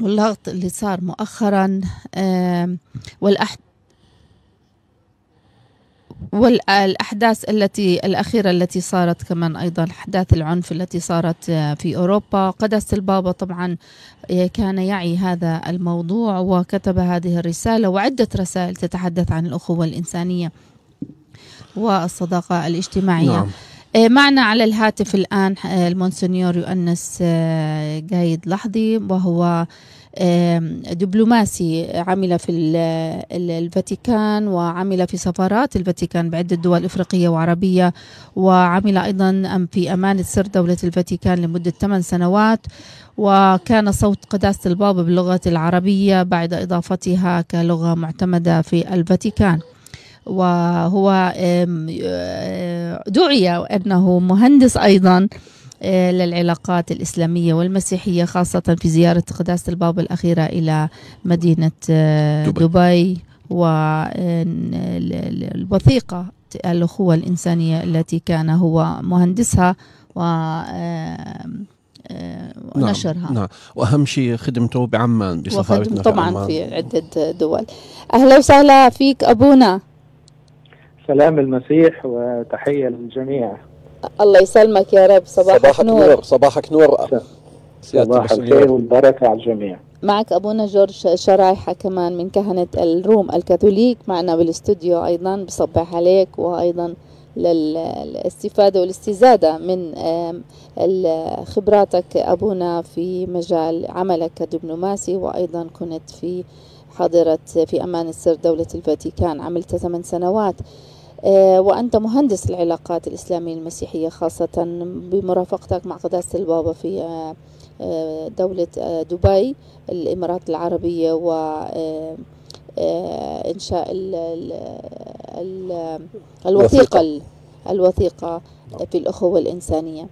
واللغط اللي صار مؤخرا والأحد والأحداث التي الأخيرة التي صارت كمان أيضا أحداث العنف التي صارت في أوروبا قداسة البابا طبعا كان يعي هذا الموضوع وكتب هذه الرسالة وعدة رسائل تتحدث عن الأخوة الإنسانية والصداقة الاجتماعية نعم. معنا على الهاتف الآن المونسنيور يؤنس قايد لحظي وهو دبلوماسي عمل في الفاتيكان وعمل في سفارات الفاتيكان بعدة دول إفريقية وعربية وعمل أيضا في أمانة سر دولة الفاتيكان لمدة 8 سنوات. وكان صوت قداسة البابا باللغة العربية بعد إضافتها كلغة معتمدة في الفاتيكان. وهو دعي أنه مهندس أيضا للعلاقات الإسلامية والمسيحية خاصة في زيارة قداسة البابا الأخيرة إلى مدينة دبي, دبي والوثيقة الأخوة الإنسانية التي كان هو مهندسها و ونشرها نعم, نعم. وأهم شيء خدمته بعمان بسفارتنا طبعا في, عمان. في عدة دول. أهلا وسهلا فيك أبونا. سلام المسيح وتحية للجميع. الله يسلمك يا رب. صباحك, صباحك نور. نور. صباحك نور. صباح الخير والبركة على الجميع. معك أبونا جورج شرايحة كمان من كهنة الروم الكاثوليك. معنا بالاستوديو أيضا. بصبح عليك. وأيضا للاستفادة والاستزادة من خبراتك أبونا في مجال عملك كدبلوماسي. وأيضا كنت في حاضرة في أمان السر دولة الفاتيكان. عملت ثمان سنوات. وأنت مهندس العلاقات الإسلامية المسيحية خاصة بمرافقتك مع قداسة البابا في دولة دبي الإمارات العربية و إنشاء الوثيقة. الوثيقة في الأخوة الإنسانية.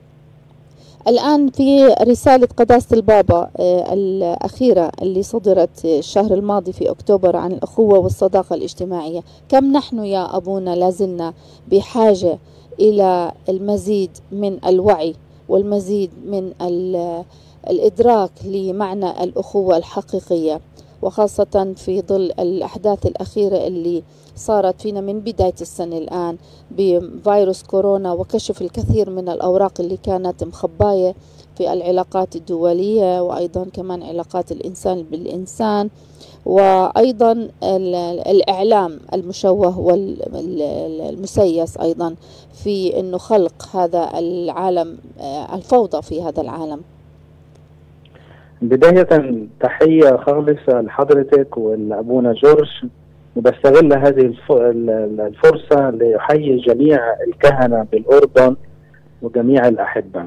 الآن في رسالة قداسة البابا الأخيرة اللي صدرت الشهر الماضي في أكتوبر عن الأخوة والصداقة الاجتماعية. كم نحن يا أبونا لازلنا بحاجة إلى المزيد من الوعي والمزيد من الإدراك لمعنى الأخوة الحقيقية وخاصة في ظل الأحداث الأخيرة اللي صارت فينا من بداية السنة الآن بفيروس كورونا وكشف الكثير من الأوراق اللي كانت مخباية في العلاقات الدولية وأيضا كمان علاقات الإنسان بالإنسان وأيضا الإعلام المشوه والمسيس أيضا في أنه خلق هذا العالم آه، الفوضى في هذا العالم. بداية تحية خالصة لحضرتك ولأبونا جورج. وبستغل هذه الفرصة لأحيي جميع الكهنة بالأردن وجميع الأحبة.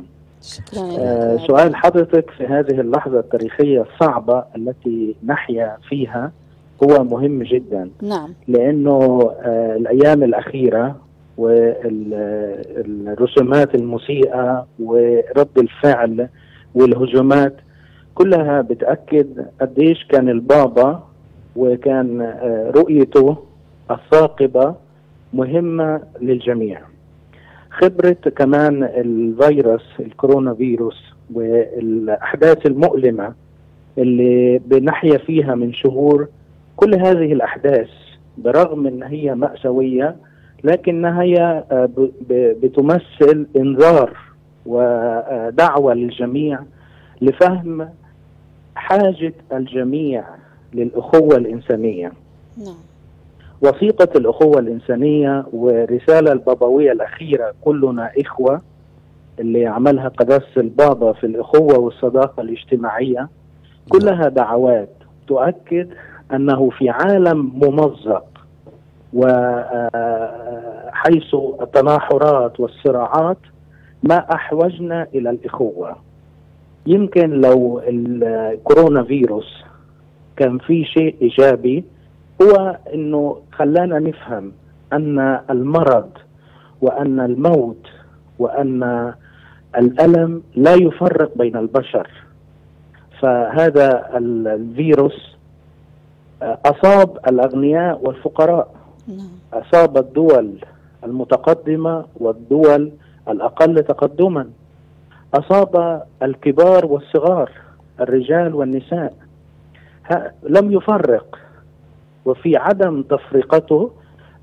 آه سؤال حضرتك في هذه اللحظة التاريخية الصعبة التي نحيا فيها هو مهم جدا. نعم. لأنه آه الأيام الأخيرة والرسومات المسيئة ورد الفعل والهجومات كلها بتأكد قديش كان البابا وكان آه، رؤيته الثاقبة مهمة للجميع. خبرة كمان الفيروس الكورونا فيروس والأحداث المؤلمة اللي بنحيا فيها من شهور كل هذه الأحداث برغم أن هي مأساوية لكنها هي آه، بتمثل إنذار ودعوة للجميع لفهم حاجة الجميع للأخوة الإنسانية. نعم. وثيقة الأخوة الإنسانية والرسالة البابوية الأخيرة كلنا إخوة اللي عملها قداسة البابا في الأخوة والصداقة الاجتماعية. كلها دعوات تؤكد أنه في عالم ممزق وحيث التناحرات والصراعات ما أحوجنا إلى الإخوة. يمكن لو الكورونا فيروس كان في شيء إيجابي هو إنه خلانا نفهم أن المرض وأن الموت وأن الألم لا يفرق بين البشر. فهذا الفيروس أصاب الأغنياء والفقراء. نعم. أصاب الدول المتقدمة والدول الأقل تقدما. أصاب الكبار والصغار الرجال والنساء. لم يفرق. وفي عدم تفرقته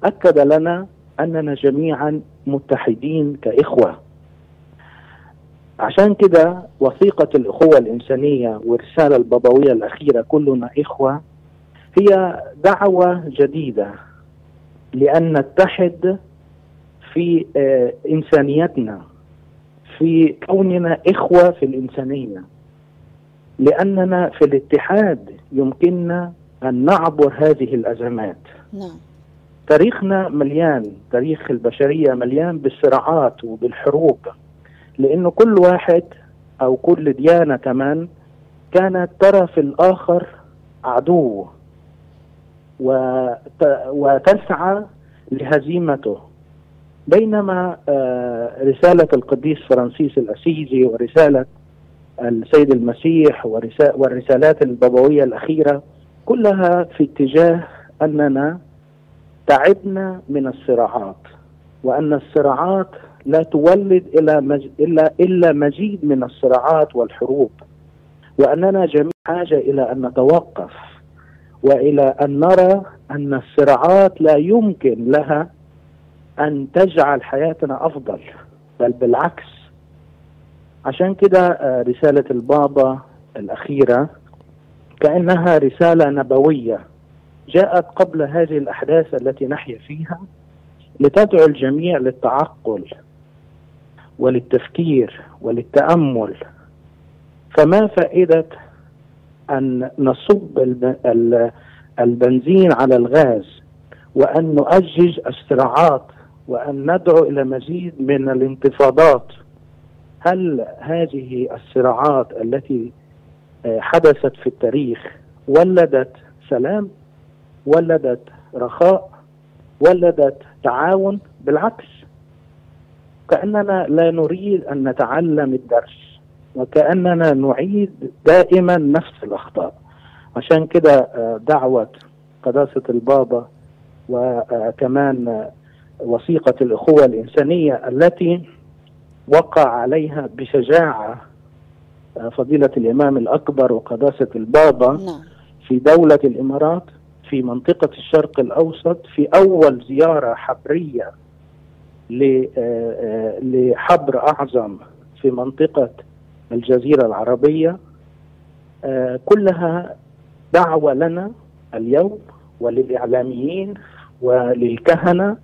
أكد لنا أننا جميعا متحدين كإخوة. عشان كده وثيقة الأخوة الإنسانية والرسالة البابوية الأخيرة كلنا إخوة هي دعوة جديدة لأن نتحد في آه، إنسانيتنا في كوننا إخوة في الإنسانية. لأننا في الاتحاد يمكننا أن نعبر هذه الأزمات. نعم. تاريخنا مليان تاريخ البشرية مليان بالصراعات وبالحروب. لأنه كل واحد أو كل ديانة كمان كانت ترى في الآخر عدو وتسعى لهزيمته. بينما آه، رسالة القديس فرانسيس الأسيزي ورسالة السيد المسيح والرسالات البابوية الأخيرة كلها في اتجاه أننا تعبنا من الصراعات وأن الصراعات لا تولد الا مج... الا إلا مزيد من الصراعات والحروب وأننا جميع حاجة إلى أن نتوقف وإلى أن نرى أن الصراعات لا يمكن لها أن تجعل حياتنا أفضل بل بالعكس عشان كده آه، رسالة البابا الأخيرة كأنها رسالة نبوية جاءت قبل هذه الأحداث التي نحيا فيها لتدعو الجميع للتعقل وللتفكير وللتأمل. فما فائدة أن نصب البنزين على الغاز وأن نؤجج الصراعات وأن ندعو إلى مزيد من الانتفاضات هل هذه الصراعات التي حدثت في التاريخ ولدت سلام ولدت رخاء ولدت تعاون؟ بالعكس كأننا لا نريد أن نتعلم الدرس وكأننا نعيد دائما نفس الأخطاء. عشان كده آه، دعوة قداسة البابا وكمان وثيقة الإخوة الإنسانية التي وقع عليها بشجاعة فضيلة الإمام الأكبر وقداسة البابا نعم. في دولة الإمارات في منطقة الشرق الأوسط في أول زيارة حبرية ل- آه، آه، لحبر أعظم في منطقة الجزيرة العربية آه، كلها دعوة لنا اليوم وللإعلاميين وللكهنة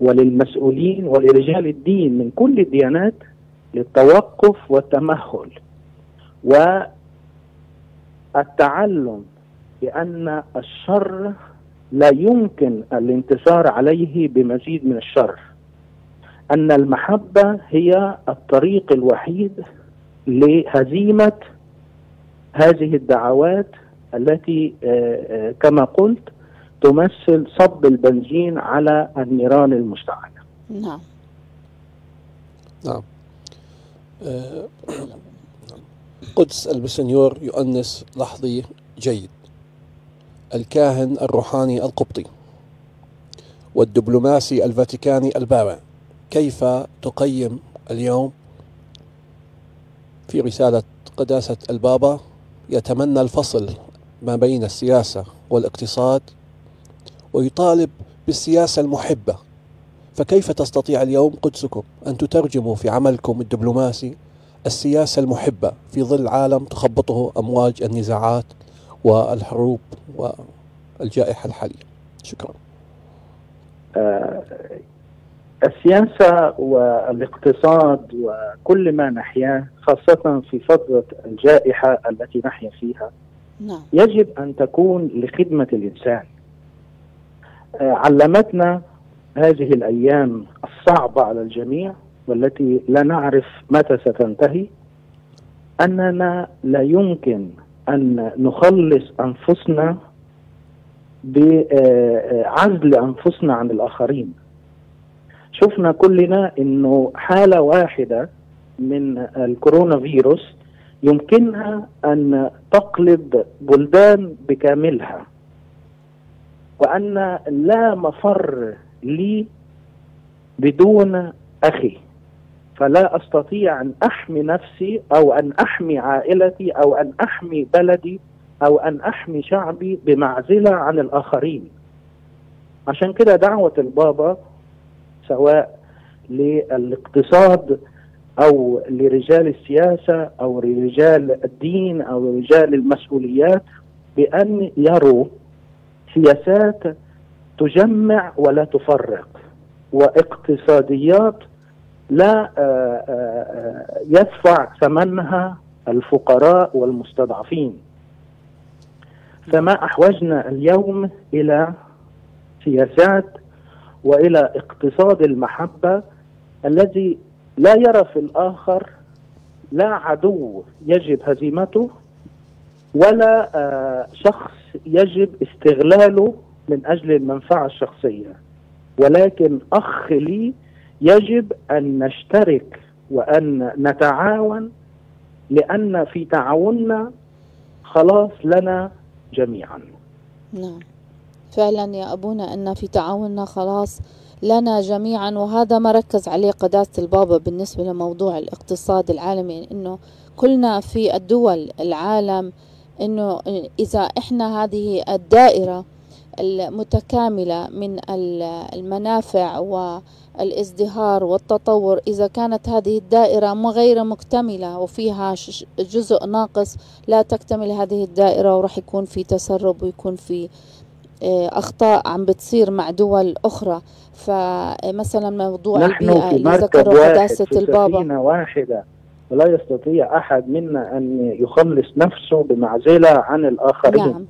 وللمسؤولين ولرجال الدين من كل الديانات للتوقف والتمهل. والتعلم بأن الشر لا يمكن الانتصار عليه بمزيد من الشر. أن المحبة هي الطريق الوحيد لهزيمة هذه الدعوات التي آه، آه، كما قلت تمثل صب البنزين على النيران المشتعلة نعم. نعم. قدس البسنيور يؤنس لحظي جيد الكاهن الروحاني القبطي والدبلوماسي الفاتيكاني البارع. كيف تقيم اليوم؟ في رسالة قداسة البابا يتمنى الفصل ما بين السياسة والاقتصاد ويطالب بالسياسة المحبة. فكيف تستطيع اليوم قدسكم أن تترجموا في عملكم الدبلوماسي السياسة المحبة في ظل عالم تخبطه أمواج النزاعات والحروب والجائحة الحالية شكرا. آه، السياسة والاقتصاد وكل ما نحياه خاصة في فترة الجائحة التي نحيا فيها نعم. يجب أن تكون لخدمة الإنسان. آه، علمتنا هذه الأيام الصعبة على الجميع والتي لا نعرف متى ستنتهي أننا لا يمكن أن نخلص أنفسنا بعزل أنفسنا عن الآخرين. شفنا كلنا أنه حالة واحدة من الكورونا فيروس يمكنها أن تقلب بلدان بكاملها وأن لا مفر لي بدون أخي. فلا أستطيع أن أحمي نفسي أو أن أحمي عائلتي أو أن أحمي بلدي أو أن أحمي شعبي بمعزلة عن الآخرين. عشان كده دعوة البابا سواء للاقتصاد أو لرجال السياسة أو لرجال الدين أو رجال المسؤوليات بأن يروا سياسات تجمع ولا تفرق. واقتصاديات لا آه، آه، يدفع ثمنها الفقراء والمستضعفين. فما أحوجنا اليوم إلى سياسات وإلى اقتصاد المحبة الذي لا يرى في الآخر لا عدو يجب هزيمته ولا آه، شخص يجب استغلاله من أجل المنفعة الشخصية. ولكن أخ لي يجب أن نشترك وأن نتعاون لأن في تعاوننا خلاص لنا جميعا. نعم. فعلا يا أبونا أن في تعاوننا خلاص لنا جميعا وهذا ما ركز عليه قداسة البابا بالنسبة لموضوع الاقتصاد العالمي أنه كلنا في الدول العالم أنه إذا إحنا هذه الدائرة المتكاملة من المنافع والازدهار والتطور. إذا كانت هذه الدائرة غير مكتملة وفيها جزء ناقص لا تكتمل هذه الدائرة وراح يكون في تسرب ويكون في آه، أخطاء عم بتصير مع دول أخرى. فمثلا موضوع نحن البيئة في اللي ذكره في البابا. واحدة ولا يستطيع أحد منا أن يخلص نفسه بمعزلة عن الآخرين. نعم.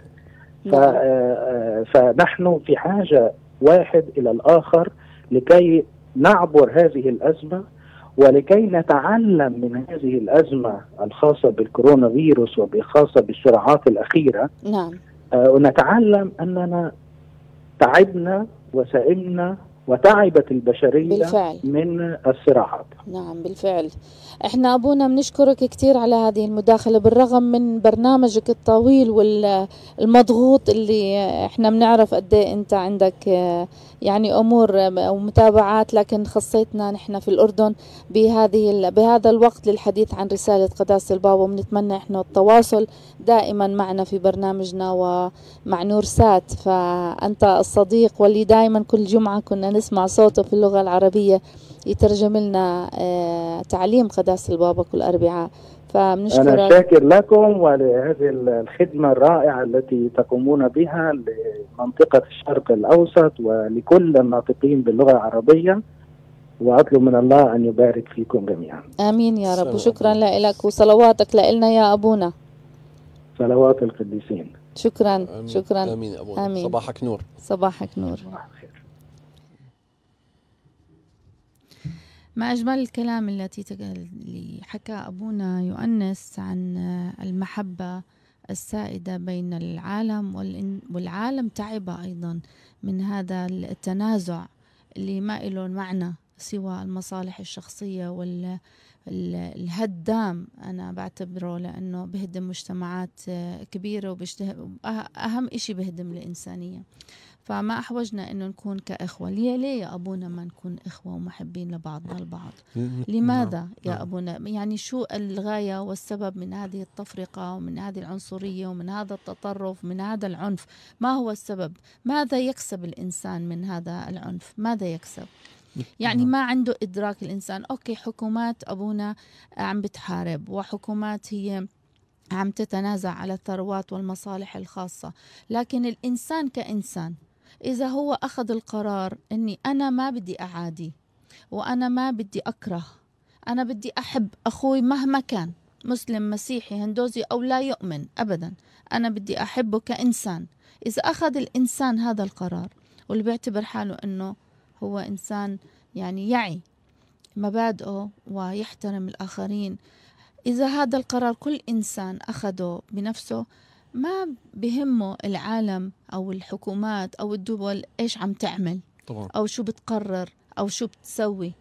فنحن في حاجة واحد إلى الآخر لكي نعبر هذه الأزمة ولكي نتعلم من هذه الأزمة الخاصة بالكورونا فيروس وبخاصة بالصراعات الأخيرة نعم. آه، ونتعلم أننا تعبنا وسئمنا وتعبت البشرية بالفعل. من الصراعات. نعم بالفعل. إحنا أبونا بنشكرك كثير على هذه المداخلة بالرغم من برنامجك الطويل والمضغوط اللي إحنا بنعرف قد إيه أنت عندك يعني أمور أو متابعات لكن خصيتنا نحن في الأردن بهذه بهذا الوقت للحديث عن رسالة قداسه البابا وبنتمنى إحنا التواصل دائما معنا في برنامجنا ومع نور سات. فأنت الصديق واللي دائما كل جمعة كنا نسمع صوته في اللغة العربية. يترجم لنا آه، تعليم قداسة البابا كل أربعاء. أنا فبنشكرك شاكر لكم ولهذه الخدمة الرائعة التي تقومون بها لمنطقة الشرق الأوسط ولكل الناطقين باللغة العربية. وأطلب من الله أن يبارك فيكم جميعا. آمين يا رب. وشكرا لك وصلواتك لنا يا أبونا. صلوات القديسين. شكرا. آمين. شكرا. آمين أبونا. آمين. صباحك نور. صباحك نور. صباح الخير ما أجمل الكلام التي اللي حكى أبونا يؤنس عن المحبة السائدة بين العالم والعالم تعب أيضا من هذا التنازع اللي ما له معنى سوى المصالح الشخصية وال ال- الهدام. أنا بعتبره لأنه بهدم مجتمعات آه، كبيرة أه- أهم إشي بهدم الإنسانية. فما أحوجنا إنه نكون كإخوة. ليه ليه يا أبونا ما نكون إخوة ومحبين لبعضنا البعض لماذا نعم. يا نعم. أبونا؟ يعني شو الغاية والسبب من هذه التفرقة ومن هذه العنصرية ومن هذا التطرف من هذا العنف؟ ما هو السبب؟ ماذا يكسب الإنسان من هذا العنف؟ ماذا يكسب؟ يعني ما عنده إدراك الإنسان. أوكي حكومات أبونا عم بتحارب وحكومات هي عم تتنازع على الثروات والمصالح الخاصة لكن الإنسان كإنسان إذا هو أخذ القرار أني أنا ما بدي أعادي وأنا ما بدي أكره أنا بدي أحب أخوي مهما كان مسلم مسيحي هندوزي أو لا يؤمن أبدا أنا بدي أحبه كإنسان. إذا أخذ الإنسان هذا القرار واللي بيعتبر حاله أنه هو إنسان يعني يعي مبادئه ويحترم الآخرين إذا هذا القرار كل إنسان أخذه بنفسه ما بهمه العالم أو الحكومات أو الدول إيش عم تعمل طبعا. أو شو بتقرر أو شو بتسوي.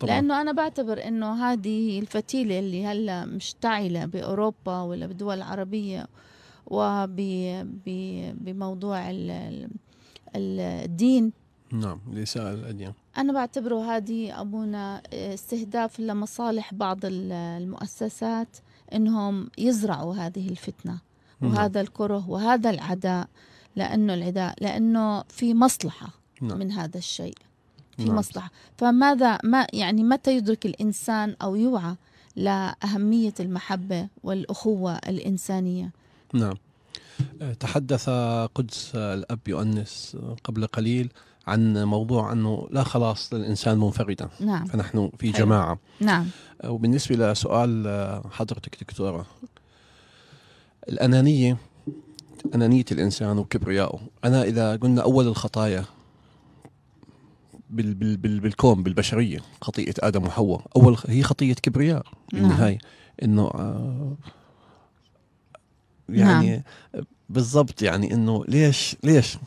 طبعا. لأنه أنا بعتبر إنه هذه هي الفتيلة اللي هلأ مشتعلة بأوروبا ولا بالدول العربية وبموضوع الدين. نعم لسائر الأديان. أنا بعتبره هذه أبونا استهداف لمصالح بعض ال- المؤسسات إنهم يزرعوا هذه الفتنة. نعم. وهذا الكره وهذا العداء لأنه العداء لأنه في مصلحة نعم. من هذا الشيء. في نعم. مصلحة. فماذا ما يعني متى يدرك الإنسان أو يوعى لأهمية المحبة والأخوة الإنسانية؟ نعم. آه، تحدث قدس الأب يؤنس قبل قليل عن موضوع أنه لا خلاص للإنسان منفردا. نعم. فنحن في حلو. جماعة. نعم. آه، وبالنسبة لسؤال آه، حضرتك دكتورة الأنانية أنانية الإنسان وكبرياءه أنا إذا قلنا أول الخطايا بال بال بال بالكون بالبشرية خطيئة آدم وحواء أول هي خطية كبرياء نعم. بالنهاية إنه آه، يعني بالضبط يعني إنه ليش ليش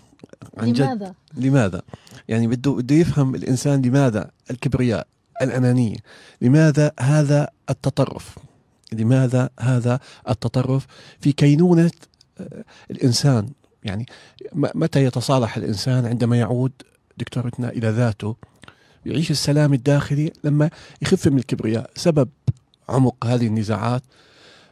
عن جد لماذا؟ لماذا؟ يعني بده بده يفهم الإنسان لماذا الكبرياء، الأنانية، لماذا هذا التطرف؟ لماذا هذا التطرف في كينونة آه، الإنسان؟ يعني متى يتصالح الإنسان عندما يعود دكتورتنا إلى ذاته؟ يعيش السلام الداخلي لما يخف من الكبرياء، سبب عمق هذه النزاعات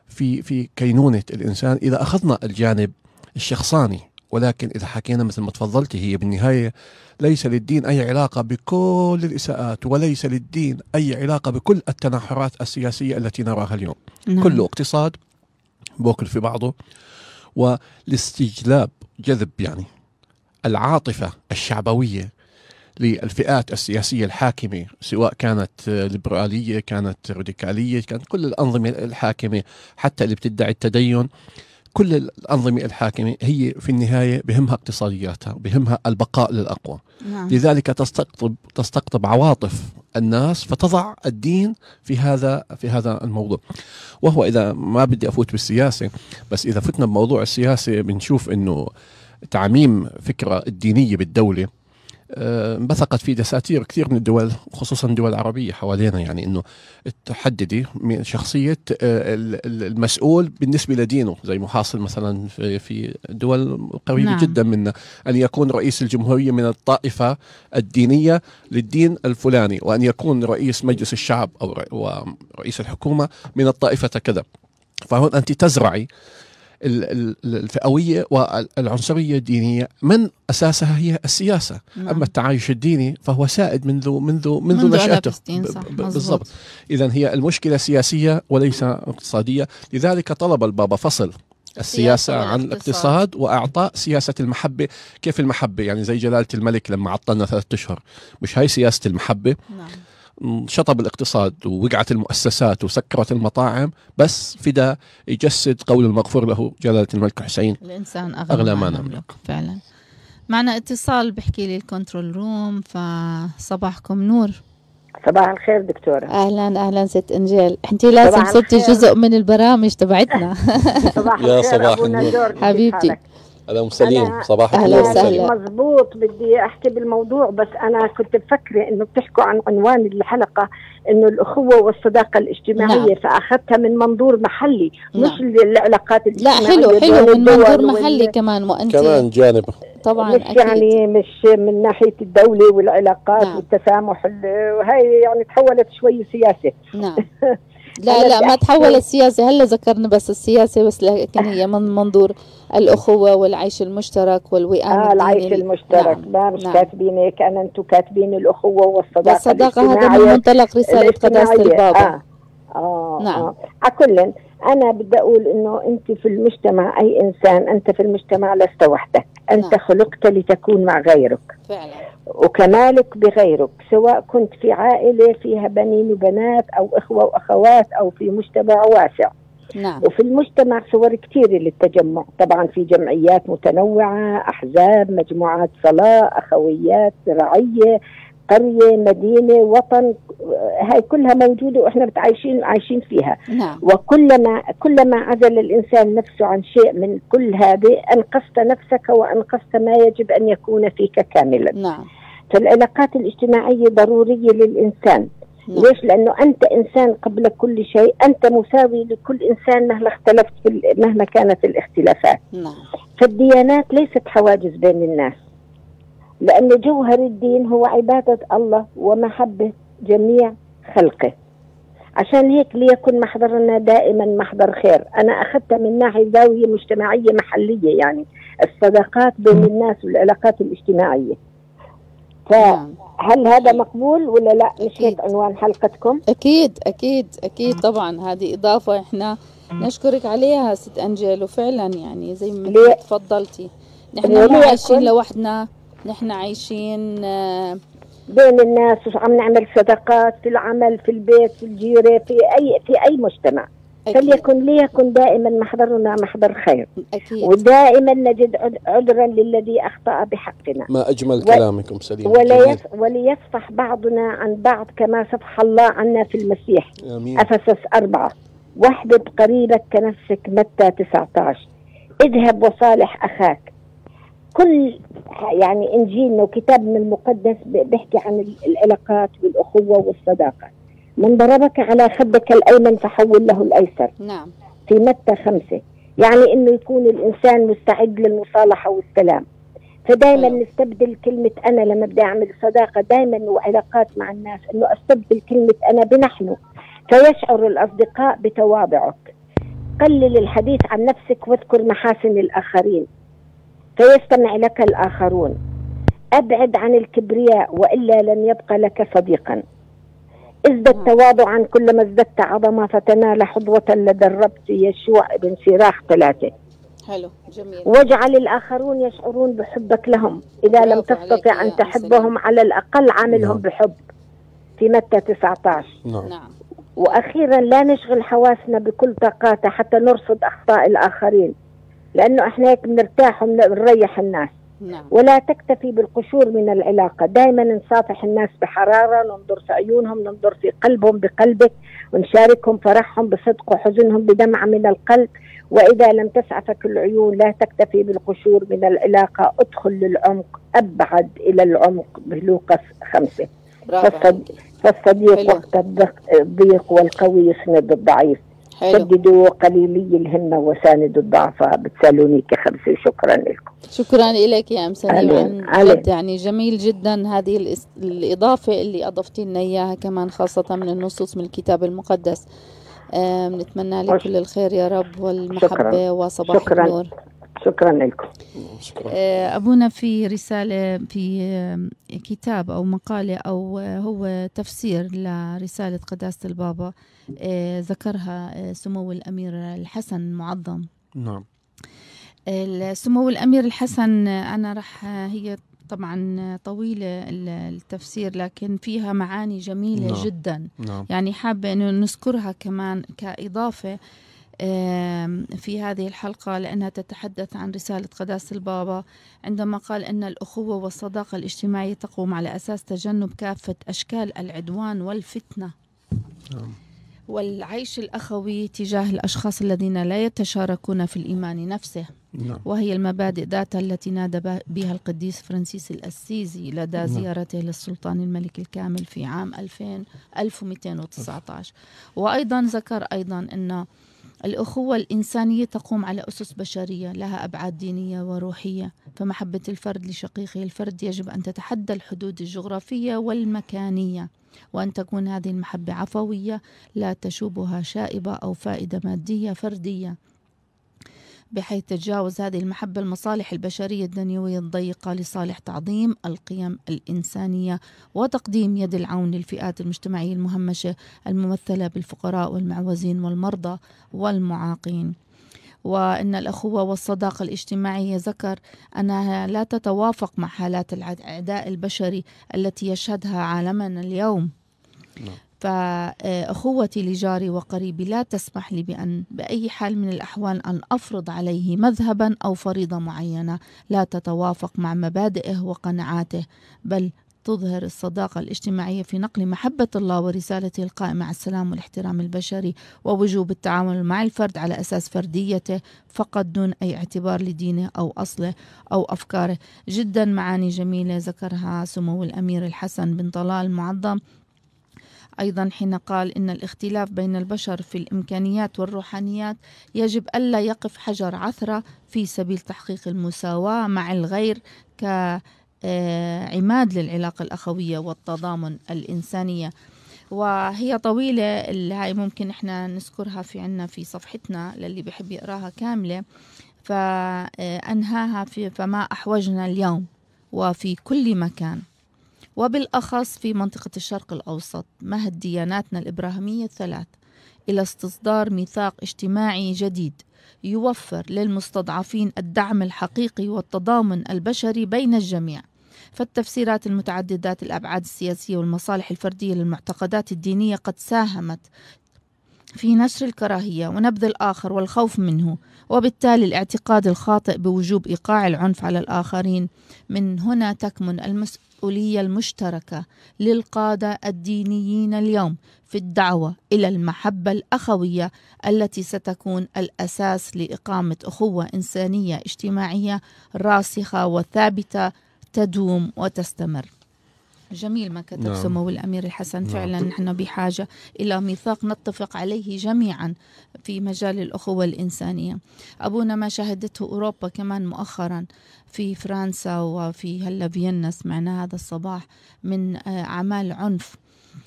في في كينونة الإنسان. إذا أخذنا الجانب الشخصاني ولكن إذا حكينا مثل ما تفضلتي هي بالنهاية ليس للدين أي علاقة بكل الإساءات وليس للدين أي علاقة بكل التناحرات السياسية التي نراها اليوم نعم. كله اقتصاد بوكل في بعضه والاستجلاب جذب يعني العاطفة الشعبوية للفئات السياسية الحاكمة سواء كانت ليبرالية كانت راديكالية كانت كل الأنظمة الحاكمة حتى اللي بتدعي التدين كل الأنظمة الحاكمة هي في النهاية بهمها اقتصادياتها بهمها البقاء للأقوى نعم. لذلك تستقطب تستقطب عواطف الناس فتضع الدين في هذا في هذا الموضوع وهو إذا ما بدي أفوت بالسياسة بس إذا فتنا بموضوع السياسة بنشوف إنه تعميم فكرة الدينية بالدولة آه، انبثقت في دساتير كثير من الدول خصوصا الدول العربية حوالينا يعني إنه تحددي من شخصية آه، ال- ال- المسؤول بالنسبة لدينه زي ما حاصل مثلا في دول قريبه نعم. جدا منا أن يكون رئيس الجمهورية من الطائفة الدينية للدين الفلاني وأن يكون رئيس مجلس الشعب أو ر- ورئيس الحكومة من الطائفة كذا فهون أنت تزرعي الفئوية والعنصرية الدينية من أساسها هي السياسة. نعم. أما التعايش الديني فهو سائد منذ منذ منذ, منذ نشأته. بالضبط. اذا هي المشكلة سياسية وليس اقتصادية. لذلك طلب البابا فصل السياسة عن. الاقتصاد وإعطاء سياسة المحبة. كيف المحبة؟ يعني زي جلالة الملك لما عطلنا ثلاثة أشهر. مش هاي سياسة المحبة. نعم. شطب الاقتصاد ووقعت المؤسسات وسكرت المطاعم بس فدا يجسد قول المغفور له جلالة الملك حسين. الإنسان أغلى, أغلى ما ما نملك. فعلا. معنا اتصال بحكي لي ال control room فصباحكم نور. صباح الخير دكتورة. أهلا أهلا ست أنجيل. أنت لازم صرتي. جزء من البرامج تبعتنا. صباح يا صباح النور. حبيبتي. أهلا وسليم أنا- صباح أهلا الخير وسهلا. وسهلا. مزبوط بدي أحكي بالموضوع بس أنا كنت بفكر إنه بتحكوا عن عنوان الحلقة إنه الأخوة والصداقة الاجتماعية نعم. فأخذتها من منظور محلي نعم. مش العلاقات لا الاجتماعية حلو حلو بين من منظور محلي وال- كمان وأنت كمان جانب طبعا مش أكيد يعني مش من ناحية الدولة والعلاقات نعم. والتسامح ال- وهي يعني تحولت شوي سياسة نعم لا لا ما تحول السياسة هلا ذكرنا بس السياسة بس لكن هي من منظور الأخوة والعيش المشترك والوئام آه العيش. المشترك نعم. ما مش نعم. كاتبين هيك أنا أنتم كاتبين والصداقة والصداقة هذا من. منطلق رسالة قداسة. البابا آه. آه نعم. آه. على كل أنا بدي أقول إنه أنت في المجتمع أي إنسان أنت في المجتمع لست وحدك. أنت نعم. خلقت لتكون مع غيرك. فعلا. وكمالك بغيرك سواء كنت في عائلة فيها بنين وبنات أو إخوة وأخوات أو في مجتمع واسع. نعم. وفي المجتمع صور كثيرة للتجمع. طبعا في جمعيات متنوعة أحزاب مجموعات صلاة أخويات رعية قرية مدينة وطن هاي كلها موجودة وإحنا بتعايشين عايشين فيها. نعم. وكلما كلما عزل الإنسان نفسه عن شيء من كل هذه أنقذت نفسك وأنقذت ما يجب أن يكون فيك كاملا. نعم. فالعلاقات الاجتماعية ضرورية للإنسان. نعم. ليش؟ لأنه أنت إنسان قبل كل شيء. أنت مساوي لكل إنسان مهما اختلفت مهما كانت الاختلافات. نعم. فالديانات ليست حواجز بين الناس. لأن جوهر الدين هو عبادة الله ومحبة جميع خلقه. عشان هيك ليكن محضرنا دائما محضر خير. أنا أخذتها من ناحية زاوية مجتمعية محلية يعني الصداقات بين الناس والعلاقات الاجتماعية. فهل هذا مقبول ولا لا؟ مش أكيد. هيك عنوان حلقتكم؟ أكيد أكيد أكيد طبعا. هذه إضافة إحنا نشكرك عليها ست أنجيل وفعلا يعني زي ما تفضلتي. نحن ما عايشين لوحدنا. نحن عايشين آه، بين الناس وعم نعمل صداقات في العمل في البيت في الجيرة في أي في أي مجتمع. أكيد. فليكن ليكن دائما محضرنا محضر خير. أكيد. ودائما نجد عذ- عذرا للذي أخطأ بحقنا. ما أجمل و- كلامكم سليم. يص وليصفح بعضنا عن بعض كما صفح الله عنا في المسيح. آمين. أفسس أربعة. واحبب قريبك كنفسك متى 19 اذهب وصالح أخاك. كل يعني إنجيلنا وكتابنا المقدس بيحكي عن ال- العلاقات والأخوة والصداقة. من ضربك على خدك الأيمن فحول له الأيسر. نعم. في متى خمسة؟ يعني إنه يكون الإنسان مستعد للمصالحة والسلام. فدائما حلو. نستبدل كلمة أنا لما بدي أعمل صداقة دائما وعلاقات مع الناس إنه أستبدل كلمة أنا بنحن. فيشعر الأصدقاء بتواضعك. قلل الحديث عن نفسك واذكر محاسن الآخرين. فيستمع لك الآخرون. أبعد عن الكبرياء وإلا لن يبقى لك صديقا. ازدد تواضعا كلما ازددت عظمة فتنال حظوة لدى الرب يشوع بن سيراخ ثلاثة. حلو جميل. واجعل الآخرون يشعرون بحبك لهم. إذا لم تستطع أن تحبهم على الأقل عاملهم نعم. بحب. في متى 19 نعم. نعم. وأخيرا لا نشغل حواسنا بكل طاقاتها حتى نرصد أخطاء الآخرين. لأنه إحنا هيك بنرتاح وبنريح الناس. نعم. ولا تكتفي بالقشور من العلاقة. دائما نصافح الناس بحرارة ننظر في عيونهم ننظر في قلبهم بقلبك ونشاركهم فرحهم بصدق وحزنهم بدمعة من القلب. وإذا لم تسعفك العيون لا تكتفي بالقشور من العلاقة. أدخل للعمق أبعد إلى العمق. بلوقس فالصديق, فالصديق وقت الضيق والقوي يسند الضعيف. حلو. سددوا قليلي الهمة وساندوا الضعفاء. بتسالونيك خمسة شكرا لكم. شكرا لك يا أم سليم يعني جميل جدا هذه الإضافة اللي أضفتي لنا إياها كمان خاصة من النصوص من الكتاب المقدس. نتمنى لك كل الخير يا رب والمحبة شكرا. وصباح شكرا. النور. شكرا لكم. آه، أبونا في رسالة في كتاب أو مقالة أو هو تفسير لرسالة قداسة البابا آه، ذكرها سمو الأمير الحسن المعظم نعم. سمو الأمير الحسن أنا رح هي طبعا طويلة التفسير لكن فيها معاني جميلة نعم. جدا. نعم. يعني حابة أنه نذكرها كمان كإضافة. في هذه الحلقة لأنها تتحدث عن رسالة قداسة البابا عندما قال أن الأخوة والصداقة الاجتماعية تقوم على أساس تجنب كافة أشكال العدوان والفتنة نعم. والعيش الأخوي تجاه الأشخاص الذين لا يتشاركون في الإيمان نفسه نعم. وهي المبادئ ذاتها التي نادى بها القديس فرانسيس الأسيزي لدى نعم. زيارته للسلطان الملك الكامل في عام 2000 1219 وأيضا ذكر أيضا أن الأخوة الإنسانية تقوم على أسس بشرية لها أبعاد دينية وروحية. فمحبة الفرد لشقيقه الفرد يجب أن تتحدى الحدود الجغرافية والمكانية. وأن تكون هذه المحبة عفوية لا تشوبها شائبة أو فائدة مادية فردية. بحيث تتجاوز هذه المحبة المصالح البشرية الدنيوية الضيقة لصالح تعظيم القيم الإنسانية وتقديم يد العون للفئات المجتمعية المهمشة الممثلة بالفقراء والمعوزين والمرضى والمعاقين وأن الأخوة والصداقة الاجتماعية ذكر أنها لا تتوافق مع حالات العداء البشري التي يشهدها عالمنا اليوم نعم. فأخوتي لجاري وقريبي لا تسمح لي بأن بأي حال من الأحوال أن أفرض عليه مذهبا أو فريضة معينة. لا تتوافق مع مبادئه وقناعاته بل تظهر الصداقة الاجتماعية في نقل محبة الله ورسالته القائمة على السلام والاحترام البشري ووجوب التعامل مع الفرد على أساس فرديته فقط دون أي اعتبار لدينه أو أصله أو أفكاره. جدا معاني جميلة ذكرها سمو الأمير الحسن بن طلال المعظم أيضا حين قال إن الاختلاف بين البشر في الإمكانيات والروحانيات يجب ألا يقف حجر عثرة في سبيل تحقيق المساواة مع الغير كعماد للعلاقة الأخوية والتضامن الإنسانية. وهي طويلة هاي ممكن إحنا نذكرها في عنا في صفحتنا للي بحب يقراها كاملة. فأنهاها في فما أحوجنا اليوم وفي كل مكان. وبالأخص في منطقة الشرق الأوسط مهد دياناتنا الإبراهيمية الثلاث إلى استصدار ميثاق اجتماعي جديد يوفر للمستضعفين الدعم الحقيقي والتضامن البشري بين الجميع. فالتفسيرات المتعددة الأبعاد السياسية والمصالح الفردية للمعتقدات الدينية قد ساهمت في نشر الكراهية ونبذ الآخر والخوف منه وبالتالي الاعتقاد الخاطئ بوجوب إيقاع العنف على الآخرين من هنا تكمن المسؤولية المشتركة للقادة الدينيين اليوم في الدعوة إلى المحبة الأخوية التي ستكون الأساس لإقامة أخوة إنسانية اجتماعية راسخة وثابتة تدوم وتستمر. جميل ما كتب نعم. سمو الأمير الحسن نعم. فعلا نحن بحاجة إلى ميثاق نتفق عليه جميعا في مجال الأخوة الإنسانية أبونا ما شهدته أوروبا كمان مؤخرا في فرنسا وفي هلا فيينا سمعنا هذا الصباح من آه، أعمال عنف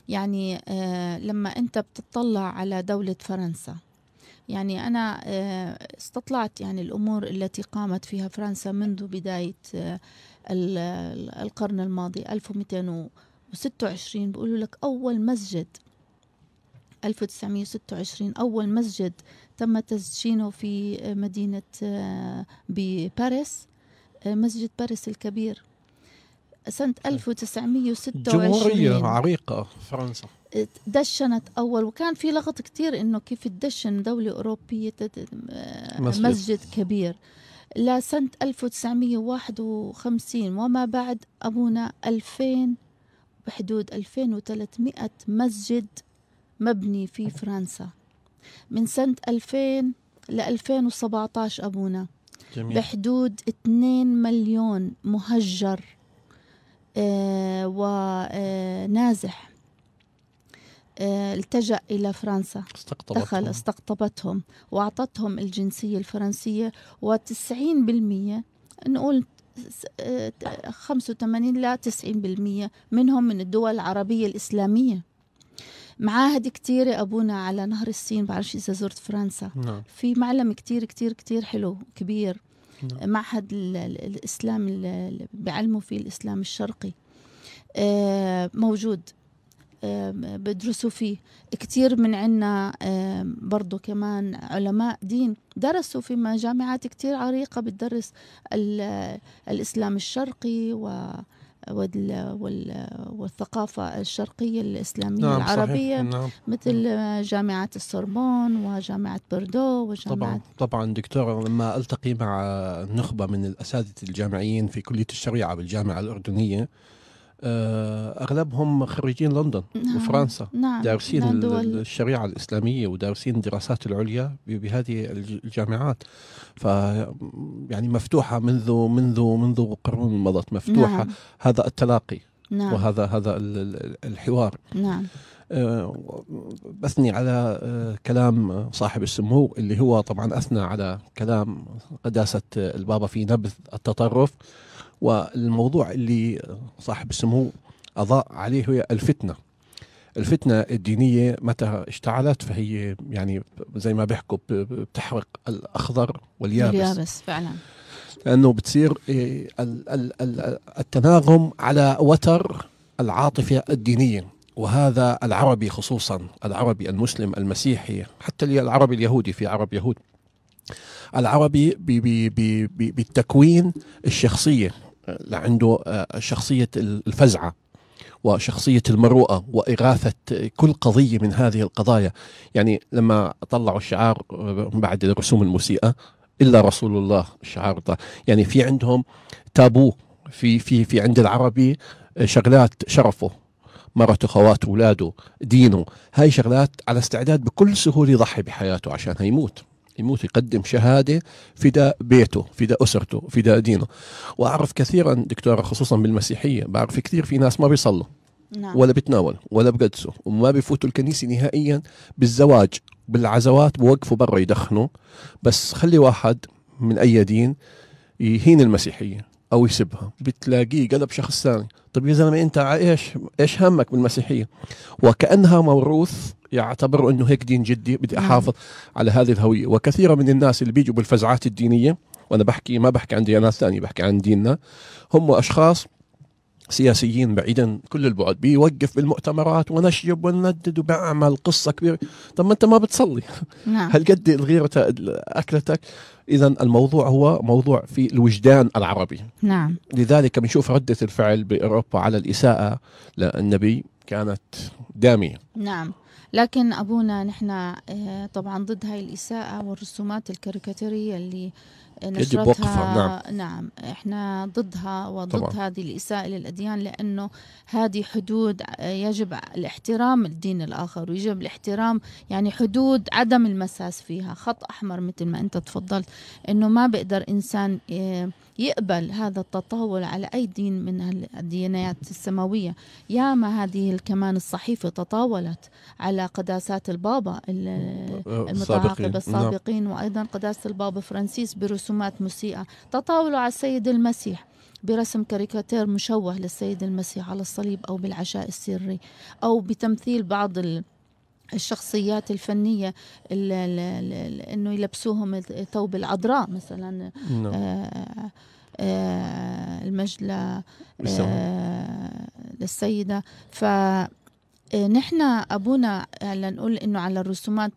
يعني آه، لما أنت بتطلع على دولة فرنسا يعني أنا آه، استطلعت يعني الأمور التي قامت فيها فرنسا منذ بداية القرن الماضي 1226 بيقولوا لك أول مسجد 1926 أول مسجد تم تدشينه في مدينة آه، بباريس آه، مسجد باريس الكبير. سنة 1926 جمهورية عريقة. فرنسا. دشنت أول وكان في لغط كتير إنه كيف تدشن دولة أوروبية مسجد, كبير. لسنة 1951 وما بعد أبونا 2000 بحدود 2300 مسجد مبني في فرنسا. من سنة 2000 ل 2017 أبونا. جميل. بحدود 2 مليون مهجر. ونازح آه التجأ إلى فرنسا. استقطبتهم. دخل استقطبتهم وأعطتهم الجنسية الفرنسية و90% نقول س- آه، 85 لا 90% منهم من الدول العربية الإسلامية. معاهد كتيرة أبونا على نهر السين بعرفش إذا زرت فرنسا. نعم. في معلم كتير كتير كتير حلو كبير. نعم. معهد ال- ال- الإسلام اللي بيعلموا فيه الإسلام الشرقي. آه، موجود. آه، بدرسوا فيه. كتير من عنا آه، برضو كمان علماء دين درسوا في جامعات كتير عريقة بتدرس ال- الإسلام الشرقي و والثقافة الشرقية الإسلامية نعم العربية صحيح نعم. مثل جامعة السوربون وجامعة بوردو وجامعة طبعا طبعا دكتور لما ألتقي مع نخبة من الأساتذة الجامعيين في كلية الشريعة بالجامعة الأردنية؟ آه، أغلبهم خريجين لندن نعم. وفرنسا نعم دارسين نعم، دول الشريعة الإسلامية ودارسين الدراسات العليا بهذه الج- الجامعات. ف يعني مفتوحة منذ منذ منذ قرون مضت مفتوحة. نعم. هذا التلاقي نعم. وهذا هذا ال- ال- الحوار. نعم. آه، بثني على آه، كلام صاحب السمو اللي هو طبعا أثنى على كلام قداسة البابا في نبذ التطرف. والموضوع اللي صاحب السمو أضاء عليه هي الفتنة. الفتنة الدينية متى اشتعلت؟ فهي يعني زي ما بيحكوا بتحرق الأخضر واليابس. اليابس فعلا. لأنه بتصير إيه، ال- ال- ال- التناغم على وتر العاطفة الدينية. وهذا العربي خصوصا العربي المسلم المسيحي حتى العربي اليهودي في عرب يهود. العربي بي بي بي بي بالتكوين الشخصية. آه، عنده آه، شخصية الفزعة وشخصية المروءة وإغاثة كل قضية من هذه القضايا. يعني لما طلعوا الشعار آه، بعد الرسوم المسيئه إلا رسول الله الشعار. ده يعني في عندهم تابو في في في عند العربي شغلات شرفه مرته خواته اولاده دينه. هاي شغلات على استعداد بكل سهولة يضحي بحياته عشان يموت يموت يقدم شهادة فداء بيته فداء أسرته فداء دينه. وأعرف كثيرا دكتورة خصوصا بالمسيحية بعرف كثير في ناس ما بيصلوا نعم. ولا بتناولوا ولا بقدسوا وما بيفوتوا الكنيسة نهائيا بالزواج بالعزوات بوقفوا برا يدخنوا. بس خلي واحد من أي دين يهين المسيحية. أو يسبها بتلاقيه قلب شخص ثاني. طيب يا زلمة أنت إيش إيش همك بالمسيحية؟ وكأنها موروث يعتبروا أنه هيك دين جدي بدي نعم. أحافظ على هذه الهوية. وكثير من الناس اللي بيجوا بالفزعات الدينية وأنا بحكي ما بحكي عن ديانات ثانية بحكي عن ديننا هم أشخاص سياسيين بعيدا كل البعد بيوقف بالمؤتمرات ونشجب ونندد وبعمل قصة كبيرة. طب ما أنت ما بتصلي. نعم. هل قد الغيرة أكلتك؟ إذا الموضوع هو موضوع في الوجدان العربي. نعم. لذلك بنشوف ردة الفعل بأوروبا على الإساءة للنبي كانت دامية. نعم. لكن أبونا نحن آه، طبعا ضد هاي الإساءة والرسومات الكاريكاتيرية اللي نشرتها وقفها، نعم إحنا ضدها وضد طبعاً. هذه الإساءة للأديان لأنه هذه حدود يجب الاحترام الدين الآخر ويجب الاحترام يعني حدود عدم المساس فيها خط أحمر مثل ما أنت تفضلت أنه ما بيقدر إنسان آه، يقبل هذا التطاول على أي دين من الديانات السماوية ياما هذه كمان الصحيفة تطاولت على قداسات البابا ال- المتعاقب نعم. السابقين وأيضا قداسة البابا فرانسيس برسومات مسيئة تطاولوا على السيد المسيح برسم كاريكاتير مشوه للسيد المسيح على الصليب أو بالعشاء السري أو بتمثيل بعض ال الشخصيات الفنية ال- ال- ال- إنه يلبسوهم ثوب العذراء مثلا نعم. آه، آه، بالسلام. آه، للسيدة. فنحن أبونا لنقول إنه على الرسومات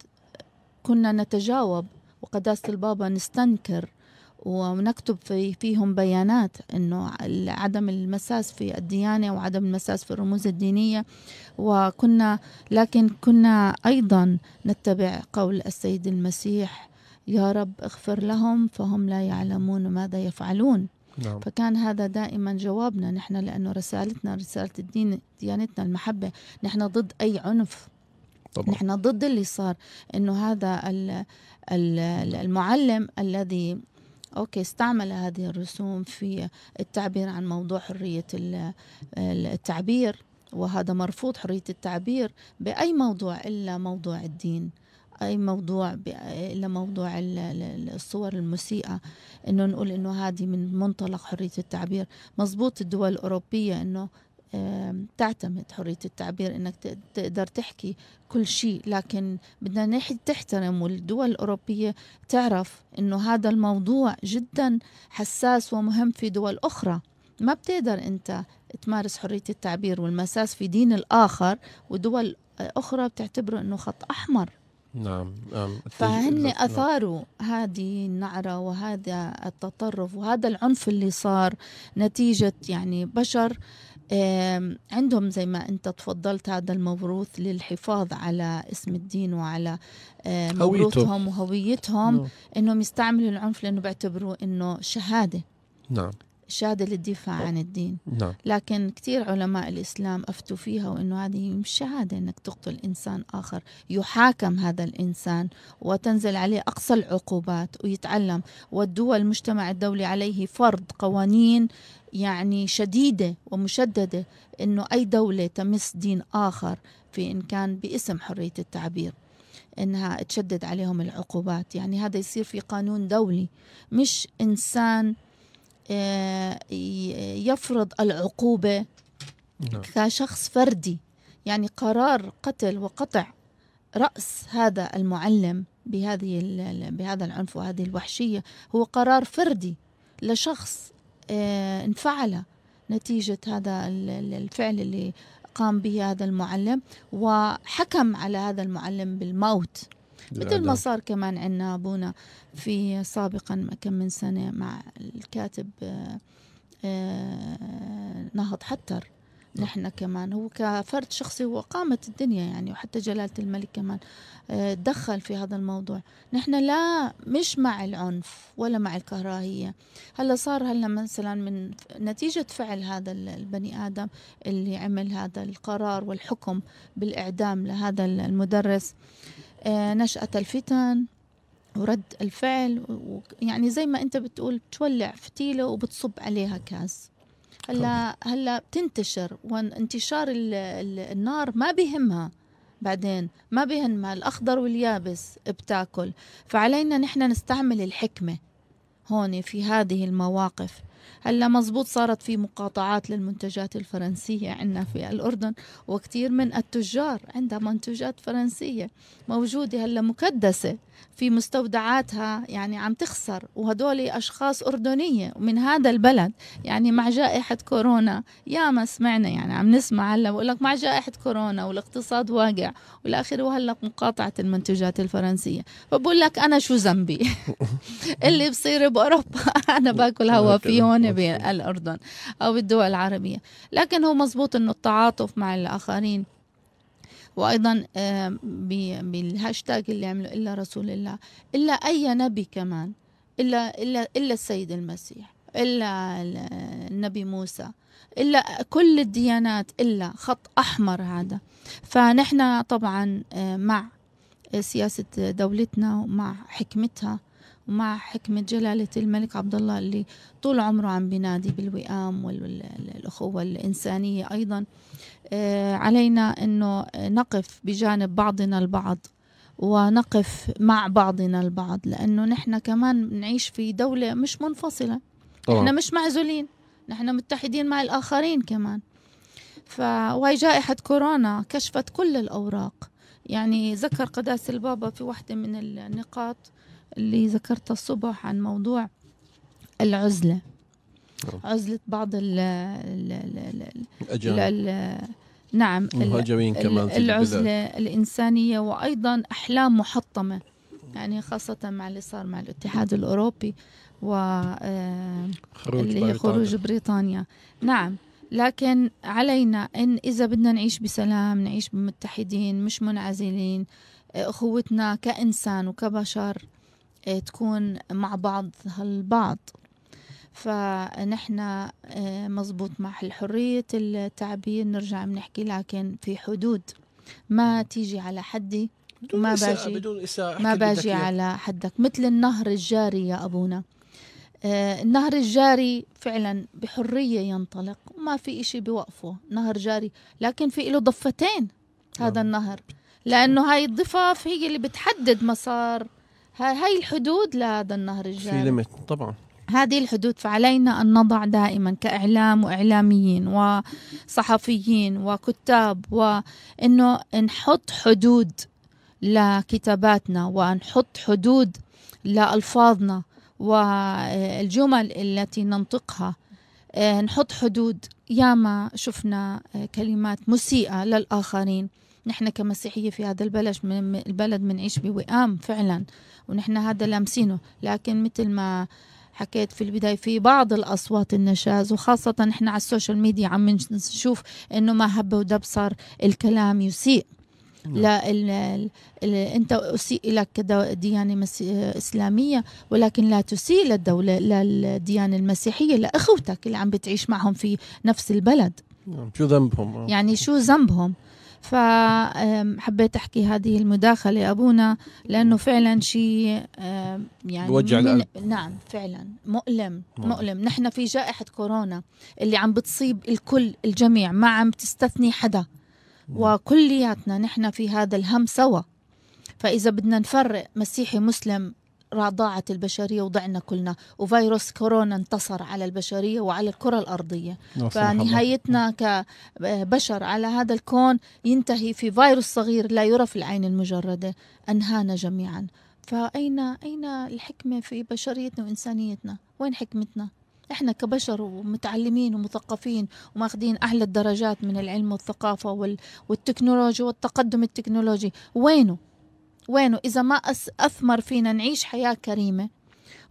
كنا نتجاوب وقداسة البابا نستنكر ونكتب في فيهم بيانات إنه عدم المساس في الديانة وعدم المساس في الرموز الدينية. وكنا لكن كنا أيضا نتبع قول السيد المسيح يا رب اغفر لهم فهم لا يعلمون ماذا يفعلون. نعم. فكان هذا دائما جوابنا نحن لأنه رسالتنا رسالة الدين ديانتنا المحبة نحن ضد أي عنف. طبعا. نحن ضد اللي صار إنه هذا ال- ال- المعلم الذي أوكي استعمل هذه الرسوم في التعبير عن موضوع حرية ال- التعبير وهذا مرفوض حرية التعبير بأي موضوع إلا موضوع الدين. أي موضوع ب- الا موضوع ال- ال- الصور المسيئة إنه نقول إنه هذه من منطلق حرية التعبير. مزبوط الدول الأوروبية إنه تعتمد حرية التعبير إنك تقدر تحكي كل شيء لكن بدنا نح- تحترم والدول الأوروبية تعرف أنه هذا الموضوع جدا حساس ومهم في دول أخرى. ما بتقدر أنت تمارس حرية التعبير والمساس في دين الآخر ودول أخرى بتعتبره أنه خط أحمر. نعم نعم فهن نعم. أثاروا هذه النعرة وهذا التطرف وهذا العنف اللي صار نتيجة يعني بشر عندهم زي ما أنت تفضلت هذا الموروث للحفاظ على اسم الدين وعلى. موروثهم وهويتهم نعم. إنهم يستعملوا العنف لأنه بيعتبروه إنه شهادة نعم شهاده للدفاع عن الدين. نعم. لكن كثير علماء الإسلام أفتوا فيها وأنه هذه مش شهادة أنك تقتل إنسان آخر. يحاكم هذا الإنسان وتنزل عليه أقصى العقوبات ويتعلم. والدول المجتمع الدولي عليه فرض قوانين يعني شديدة ومشددة أنه أي دولة تمس دين آخر في إن كان باسم حرية التعبير إنها تشدد عليهم العقوبات. يعني هذا يصير في قانون دولي. مش إنسان يفرض العقوبة نعم. كشخص فردي يعني قرار قتل وقطع رأس هذا المعلم بهذه بهذا العنف وهذه الوحشية. هو قرار فردي لشخص آه، انفعل نتيجة هذا ال- ال- الفعل اللي قام به هذا المعلم وحكم على هذا المعلم بالموت. مثل ما. صار كمان عندنا أبونا في سابقا كم من سنة مع الكاتب آه، آه، نهض حتر. نحن كمان هو كفرد شخصي هو قامت الدنيا يعني وحتى جلالة الملك كمان آه، دخل في هذا الموضوع. نحن لا مش مع العنف ولا مع الكراهية. هلا صار هلا مثلا من نتيجة فعل هذا ال- البني آدم اللي عمل هذا القرار والحكم بالإعدام لهذا المدرس آه، نشأة الفتن ورد الفعل يعني زي ما أنت بتقول بتولع فتيله وبتصب عليها كاس. هلا هلا بتنتشر وانتشار ال- ال- النار ما بيهمها بعدين ما بيهمها الأخضر واليابس بتاكل. فعلينا نحن نستعمل الحكمة هون في هذه المواقف. هلا مزبوط صارت في مقاطعات للمنتجات الفرنسية عندنا في الأردن وكثير من التجار عندها منتجات فرنسية موجودة هلا مكدسة. في مستودعاتها يعني عم تخسر وهدول أشخاص أردنية ومن هذا البلد. يعني مع جائحة كورونا ياما سمعنا يعني عم نسمع هلا بقول لك مع جائحة كورونا والاقتصاد واقع والآخر وهلا مقاطعة المنتجات الفرنسية. فبقول لك أنا شو ذنبي؟ اللي بصير بأوروبا أنا باكل هوا فيه هون بالأردن أو بالدول العربية. لكن هو مزبوط أنه التعاطف مع الآخرين وأيضا آه، بالهاشتاج اللي عمله إلا رسول الله إلا أي نبي كمان إلا إلا إلا السيد المسيح إلا ال- النبي موسى إلا كل الديانات إلا خط أحمر هذا. فنحن طبعا آه، مع سياسة دولتنا ومع حكمتها ومع حكمة جلالة الملك عبد الله اللي طول عمره عم بينادي بالوئام والأخوة الإنسانية أيضا. آه، علينا أنه نقف بجانب بعضنا البعض ونقف مع بعضنا البعض لأنه نحن كمان نعيش في دولة مش منفصلة. طبعا. نحن مش معزولين نحن متحدين مع الآخرين كمان. ف... وهي جائحة كورونا كشفت كل الأوراق. يعني ذكر قداسة البابا في واحدة من النقاط اللي ذكرتها الصبح عن موضوع العزلة نعم. عزلة بعض ال ال ال ال أجانب ال ال نعم ال- مهاجرين كمان في. العزلة الإنسانية وأيضا أحلام محطمة يعني خاصة مع اللي صار مع الاتحاد الأوروبي و آه، خروج اللي هي بريطانيا. خروج بريطانيا نعم لكن علينا إن إذا بدنا نعيش بسلام نعيش متحدين مش منعزلين آه، أخوتنا كإنسان وكبشر تكون مع بعض البعض فنحن آه، مزبوط مع حرية التعبير نرجع بنحكي لكن في حدود. ما تيجي على حدي ما باجي- بدون إساءة ما باجي. على حدك. مثل النهر الجاري يا أبونا. آه، النهر الجاري فعلا بحرية ينطلق. وما في إشي بوقفه نهر جاري. لكن في له ضفتين هذا نعم. النهر. لأنه هاي الضفاف هي اللي بتحدد مسار هاي الحدود لهذا النهر في الجاري. limit طبعا. هذه الحدود فعلينا أن نضع دائما كإعلام وإعلاميين وصحفيين وكتاب وأنه نحط حدود لكتاباتنا ونحط حدود لألفاظنا والجمل التي ننطقها. آه، نحط حدود ياما شفنا آه، كلمات مسيئة للآخرين. نحن كمسيحية في هذا البلد من البلد بنعيش بوئام فعلا. ونحن هذا لامسينه. لكن مثل ما حكيت في البداية في بعض الأصوات النشاز وخاصة إحنا على ال social media عم نشوف إنه ما هب ودب صار الكلام يسيء. نعم. لا ال ال ال أنت أسيء لك كديانة مسي... إسلامية ولكن لا تسيء للدولة للديانة المسيحية لأخوتك اللي عم بتعيش معهم في نفس البلد. نعم. شو ذنبهم؟ يعني شو ذنبهم؟ فحبيت أحكي هذه المداخلة يا ابونا لأنه فعلا شيء يعني بوجع القلب. نعم فعلا مؤلم نعم. مؤلم. نحن في جائحة كورونا اللي عم بتصيب الكل الجميع ما عم تستثني حدا. وكلياتنا نحن في هذا الهم سوا. فإذا بدنا نفرق مسيحي مسلم ضاعت البشرية وضعنا كلنا وفيروس كورونا انتصر على البشرية وعلى الكرة الأرضية. الله. فنهايتنا كبشر على هذا الكون ينتهي في فيروس صغير لا يرى في العين المجردة. أنهانا جميعا. فأين أين الحكمة في بشريتنا وإنسانيتنا؟ وين حكمتنا؟ إحنا كبشر ومتعلمين ومثقفين وماخذين أعلى الدرجات من العلم والثقافة وال... والتكنولوجيا والتقدم التكنولوجي. وينه؟ وينه؟ إذا ما أس... أثمر فينا نعيش حياة كريمة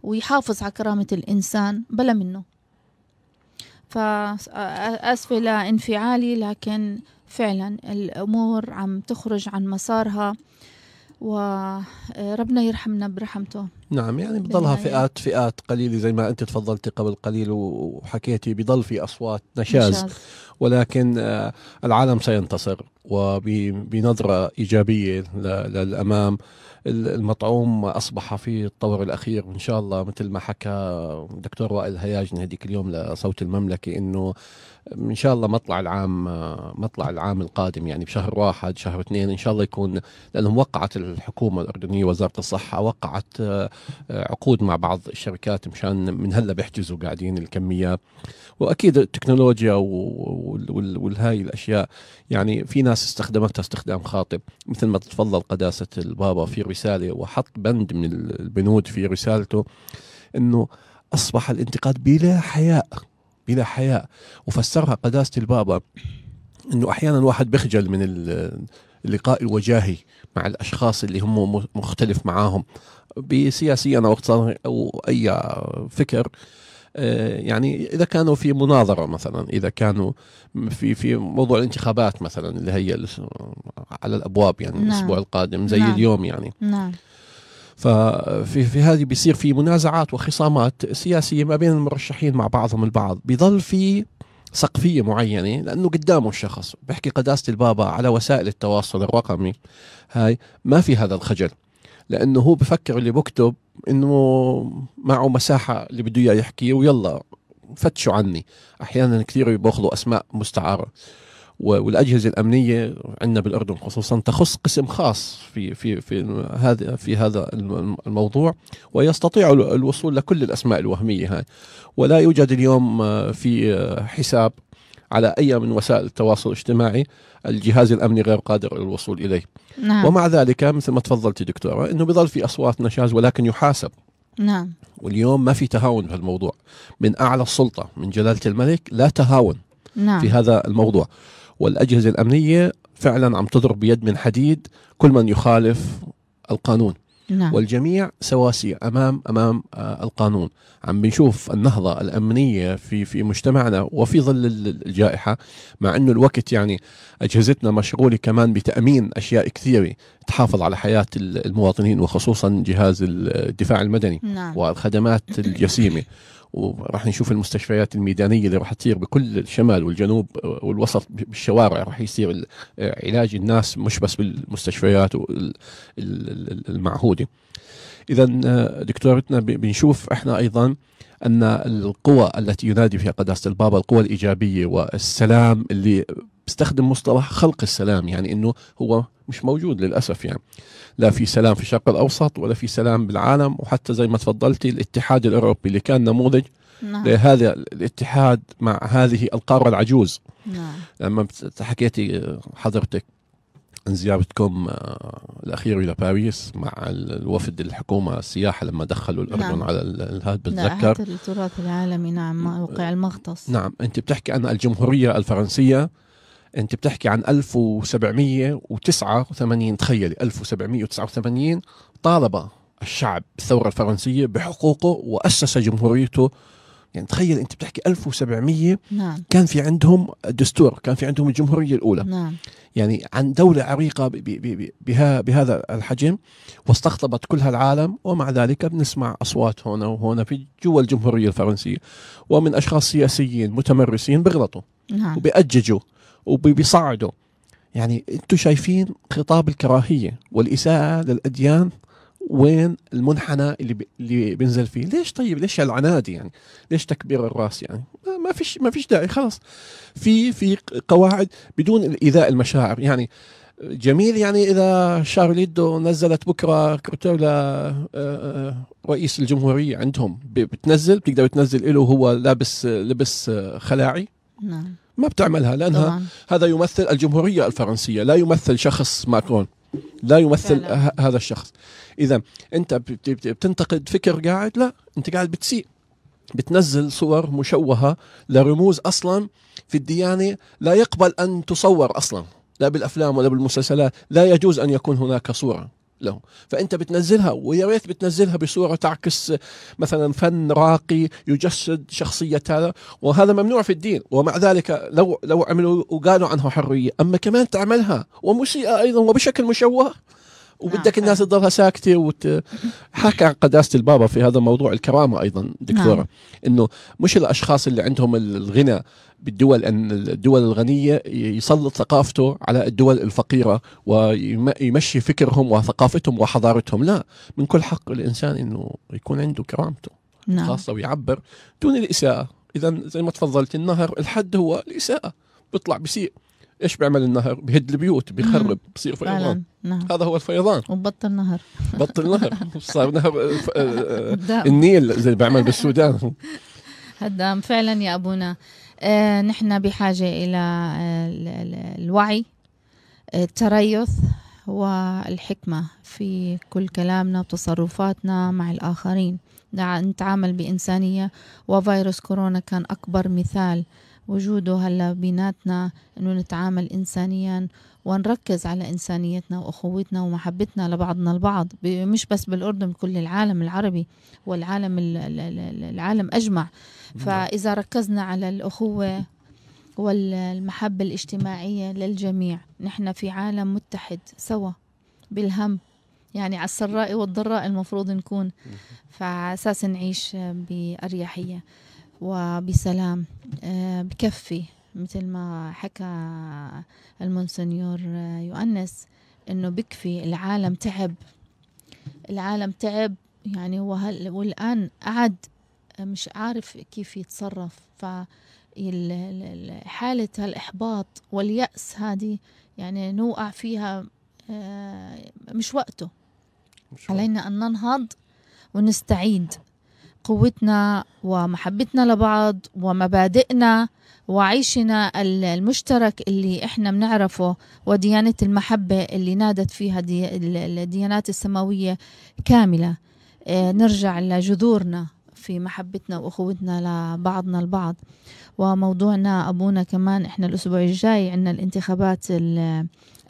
ويحافظ على كرامة الإنسان بلا منه. فاسفه لانفعالي لكن فعلا الأمور عم تخرج عن مسارها. وربنا يرحمنا برحمته. نعم يعني بضلها. فئات فئات قليلة زي ما أنت تفضلتي قبل قليل وحكيتي بضل في أصوات نشاز. ولكن آه، العالم سينتصر وبنظرة إيجابية ل- للأمام. ال- المطعوم أصبح في الطور الأخير. وإن شاء الله مثل ما حكى الدكتور وائل هياجن هذيك اليوم لصوت المملكة إنه إن شاء الله مطلع العام مطلع العام القادم يعني بشهر واحد شهر اثنين. إن شاء الله يكون لأنهم وقعت الحكومة الأردنية وزارة الصحة وقعت آه، عقود مع بعض الشركات مشان من هلأ بيحجزوا قاعدين الكميات وأكيد التكنولوجيا والهاي الأشياء يعني في ناس استخدمتها استخدام خاطئ. مثل ما تفضل قداسة البابا في رسالة وحط بند من البنود في رسالته إنه أصبح الانتقاد بلا حياء. بلا حياء وفسرها قداسة البابا إنه أحيانا الواحد بيخجل من ال- اللقاء الوجاهي مع الأشخاص اللي هم مختلف معاهم بسياسيا أو اقتصاديا أو أي فكر آه، يعني إذا كانوا في مناظرة مثلا إذا كانوا في في موضوع الانتخابات مثلا اللي هي على الأبواب يعني نعم. الأسبوع القادم زي نعم. اليوم يعني نعم ففي في هذه بيصير في منازعات وخصامات سياسية ما بين المرشحين مع بعضهم البعض بيضل في سقفية معينة لأنه قدامه الشخص. بحكي قداسة البابا على وسائل التواصل الرقمي. هاي ما في هذا الخجل لأنه هو بفكر اللي بكتب إنه معه مساحة اللي بده إياه يحكي ويلا فتشوا عني. أحيانا كثير بياخذوا أسماء مستعارة. والأجهزة الأمنية عندنا بالأردن خصوصا تخص قسم خاص في في في هذا في هذا الم- الموضوع ويستطيع ال- الوصول لكل الأسماء الوهمية هاي. ولا يوجد اليوم آه، في آه، حساب على أي من وسائل التواصل الاجتماعي الجهاز الأمني غير قادر على الوصول إليه. نعم. ومع ذلك مثل ما تفضلتي دكتورة إنه بضل في أصوات نشاز ولكن يحاسب. نعم. واليوم ما في تهاون في الموضوع. من أعلى السلطة من جلالة الملك لا تهاون نعم. في هذا الموضوع. والأجهزة الأمنية فعلا عم تضرب بيد من حديد كل من يخالف القانون. نعم. والجميع سواسية امام أمام آه، القانون. عم بنشوف النهضة الأمنية في في مجتمعنا وفي ظل ال- الجائحة مع إنه الوقت يعني أجهزتنا مشغولة كمان بتأمين أشياء كثيرة تحافظ على حياة ال- المواطنين وخصوصا جهاز ال- الدفاع المدني نعم. والخدمات الجسيمة. وراح نشوف المستشفيات الميدانية اللي راح تصير بكل الشمال والجنوب والوسط بالشوارع راح يصير علاج الناس مش بس بالمستشفيات المعهودة. اذا دكتورتنا بنشوف إحنا أيضا أن القوى التي ينادي فيها قداسة البابا القوى الإيجابية والسلام اللي بيستخدم مصطلح خلق السلام يعني إنه هو مش موجود للأسف يعني لا في سلام في الشرق الأوسط ولا في سلام بالعالم وحتى زي ما تفضلتي الاتحاد الأوروبي اللي كان نموذج نعم. لهذا الاتحاد مع هذه القارة العجوز نعم. لما حكيتي حضرتك عن زيارتكم آه، الأخيرة إلى باريس مع الوفد الحكومة السياحة لما دخلوا الأردن نعم. على هذا بتذكر التراث العالمي نعم موقع المغطس نعم أنت بتحكي عن الجمهورية الفرنسية أنت بتحكي عن 1789 تخيلي 1789 طالب الشعب الثورة الفرنسية بحقوقه وأسس جمهوريته يعني تخيل انت بتحكي 1700 نعم. كان في عندهم دستور كان في عندهم الجمهورية الأولى نعم. يعني عن دولة عريقة بها بهذا الحجم واستقطبت كل هالعالم ومع ذلك بنسمع أصوات هنا وهنا في جوا الجمهورية الفرنسية ومن أشخاص سياسيين متمرسين بيغلطوا نعم. وبيأججوا وبيصعدوا. يعني أنتم شايفين خطاب الكراهية والإساءة للأديان وين المنحنى اللي اللي بينزل فيه. ليش طيب؟ ليش العناد يعني؟ ليش تكبير الرأس يعني؟ ما فيش ما فيش داعي خلاص. في في قواعد بدون إيذاء المشاعر. يعني جميل يعني إذا شارليدو نزلت بكرة كرتور رئيس الجمهورية عندهم بتنزل بتقدر تنزل له هو لابس لبس خلاعي؟ نعم. ما بتعملها لأنها طبعا. هذا يمثل الجمهورية الفرنسية لا يمثل شخص ماكرون لا يمثل فعلا. هذا الشخص إذا أنت بتنتقد فكر قاعد لا أنت قاعد بتسيء بتنزل صور مشوهة لرموز أصلا في الديانة لا يقبل أن تصور أصلا لا بالأفلام ولا بالمسلسلات لا يجوز أن يكون هناك صورة له فأنت بتنزلها ويا ريت بتنزلها بصورة تعكس مثلا فن راقي يجسد شخصية هذا. وهذا ممنوع في الدين. ومع ذلك لو لو عملوا وقالوا عنها حرية أما كمان تعملها. ومسيئة أيضا وبشكل مشوه. وبدك الناس تضلها ساكتة وت... حكى عن قداسة البابا في هذا الموضوع الكرامة أيضا دكتورة. نعم. إنه مش الأشخاص اللي عندهم الغنى بالدول أن الدول الغنية يسلط ثقافته على الدول الفقيرة ويمشي فكرهم وثقافتهم وحضارتهم. لا من كل حق الإنسان إنه يكون عنده كرامته نعم. خاصة ويعبر دون الإساءة. اذا زي ما تفضلت النهر الحد هو الإساءة بيطلع بسيء إيش بيعمل النهر؟ بهد البيوت بيخرب بصير فيضان. نعم. هذا هو الفيضان. وبطل نهر. بطل نهر. صار نهر آه، آه، النيل زي بيعمل بالسودان. هدام فعلا يا أبونا. آه نحن بحاجة إلى آه الوعي التريث والحكمة في كل كلامنا وتصرفاتنا مع الآخرين. نتعامل بإنسانية وفيروس كورونا كان أكبر مثال وجوده هلا بيناتنا إنه نتعامل انسانيا ونركز على إنسانيتنا وأخوتنا ومحبتنا لبعضنا البعض مش بس بالأردن بكل العالم العربي والعالم العالم أجمع. نعم. فإذا ركزنا على الأخوة والمحبة الاجتماعية للجميع نحن في عالم متحد سوا بالهم يعني على السراء والضراء المفروض نكون. فعلى أساس نعيش بأريحية. وبسلام. آه، بكفي مثل ما حكى المونسنيور يؤنس إنه بكفي العالم تعب. العالم تعب يعني وهل والآن قعد مش عارف كيف يتصرف. ف حالة الإحباط واليأس هذه يعني نوقع فيها آه، مش وقته. مش علينا أن ننهض ونستعيد. قوتنا ومحبتنا لبعض ومبادئنا وعيشنا المشترك اللي إحنا بنعرفه وديانة المحبة اللي نادت فيها دي الديانات السماوية كاملة. آه نرجع لجذورنا في محبتنا واخوتنا لبعضنا البعض. وموضوعنا أبونا كمان إحنا الأسبوع الجاي عندنا الانتخابات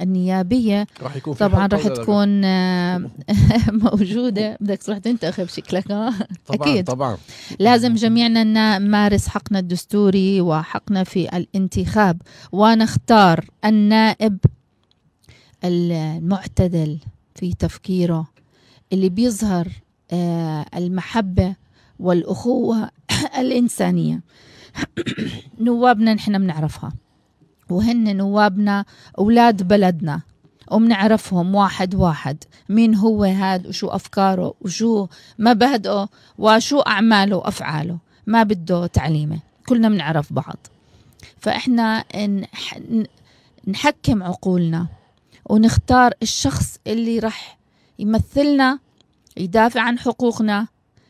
النيابية. راح يكون طبعا راح تكون آه، موجودة. بدك تروح تنتخب شكلك طبعا أكيد. طبعا. لازم جميعنا نمارس حقنا الدستوري وحقنا في الانتخاب. ونختار النائب المعتدل في تفكيره اللي بيظهر آه، المحبة والأخوة الإنسانية. نوابنا نحن بنعرفها. وهن نوابنا أولاد بلدنا. وبنعرفهم واحد واحد. مين هو هاد؟ وشو أفكاره؟ وشو مبادئه؟ وشو أعماله؟ وأفعاله. ما بده تعليمة. كلنا بنعرف بعض. فإحنا نح- نحكم عقولنا. ونختار الشخص اللي رح يمثلنا يدافع عن حقوقنا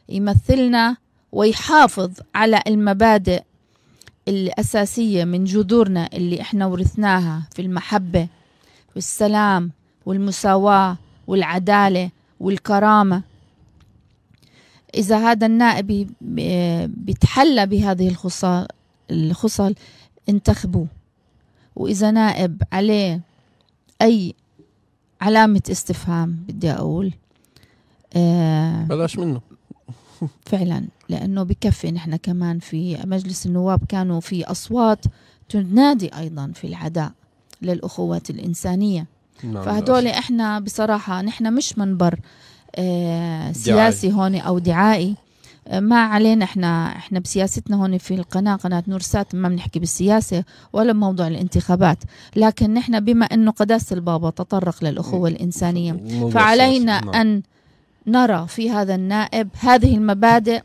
يمثلنا ويحافظ على المبادئ الأساسية من جذورنا اللي إحنا ورثناها في المحبة والسلام والمساواة والعدالة والكرامة. إذا هذا النائب بيتحلى بهذه الخصال الخصل انتخبوه. وإذا نائب عليه أي علامة استفهام بدي أقول آه بلاش منه. فعلا. لأنه بكفي نحن كمان في مجلس النواب كانوا في أصوات تنادي أيضا في العداء للأخوات الإنسانية نعم فهدول للأسف. إحنا بصراحة نحن مش منبر آه سياسي هون أو دعائي آه، ما علينا إحنا إحنا بسياستنا هون في القناة قناة نور سات ما بنحكي بالسياسة ولا بموضوع الانتخابات لكن نحن بما إنه قداسة البابا تطرق للأخوة الإنسانية فعلينا. نعم. أن نرى في هذا النائب هذه المبادئ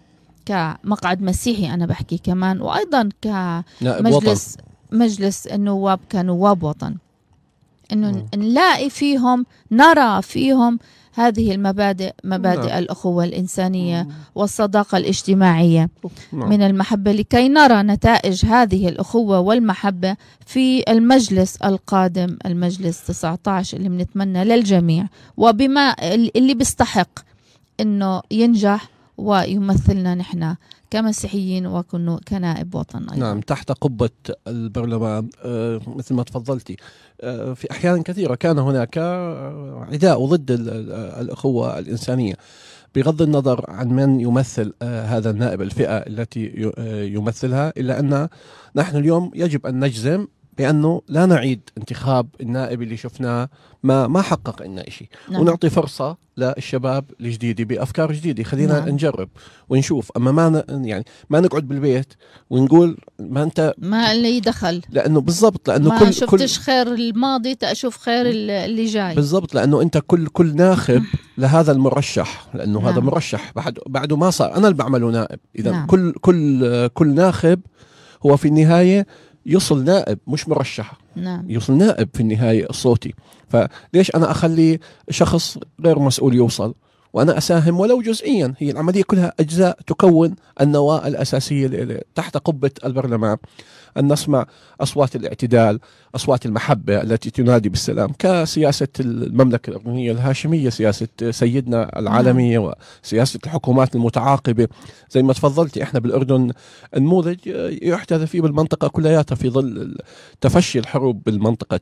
كمقعد مسيحي أنا بحكي كمان وأيضا كمجلس مجلس النواب كنواب وطن إنه مم. نلاقي فيهم نرى فيهم هذه المبادئ مبادئ نعم. الأخوة الإنسانية والصداقة الاجتماعية نعم. من المحبة لكي نرى نتائج هذه الأخوة والمحبة في المجلس القادم المجلس 19 اللي بنتمنى للجميع وبما اللي بيستحق إنه ينجح ويمثلنا نحن كمسيحيين وكنو كنائب وطن أيضا. نعم تحت قبة البرلمان آه، مثل ما تفضلتي آه، في أحيان كثيرة كان هناك آه، عداء ضد ال- ال- الأخوة الإنسانية بغض النظر عن من يمثل هذا النائب الفئة التي يمثلها إلا أن نحن اليوم يجب أن نجزم بأنه لا نعيد انتخاب النائب اللي شفناه ما ما حقق لنا شيء نعم. ونعطي فرصة للشباب الجديدة بأفكار جديدة. خلينا نعم. نجرب ونشوف. أما ما ن- يعني ما نقعد بالبيت ونقول ما أنت ما اللي دخل. لأنه بالضبط لأنه ما كل كل شفتش خير الماضي تأشوف خير ال- اللي جاي. بالضبط لأنه أنت كل كل ناخب لهذا المرشح هذا نعم. مرشح. بعد بعده ما صار أنا اللي بعمله نائب. إذا نعم. كل كل كل ناخب هو في النهاية يصل نائب مش مرشح نعم. يوصل نائب في النهاية الصوتي فليش أنا أخلي شخص غير مسؤول يوصل؟ وأنا أساهم ولو جزئيا. هي العملية كلها أجزاء تكون ل- ل- تحت قبة البرلمان. أن نسمع أصوات الاعتدال أصوات المحبة التي تنادي بالسلام كسياسة المملكة الأردنية الهاشمية سياسة سيدنا العالمية وسياسة الحكومات المتعاقبة. زي ما تفضلتي إحنا بالأردن نموذج يحتذى فيه بالمنطقة كلياتها في ظل تفشي الحروب بالمنطقة.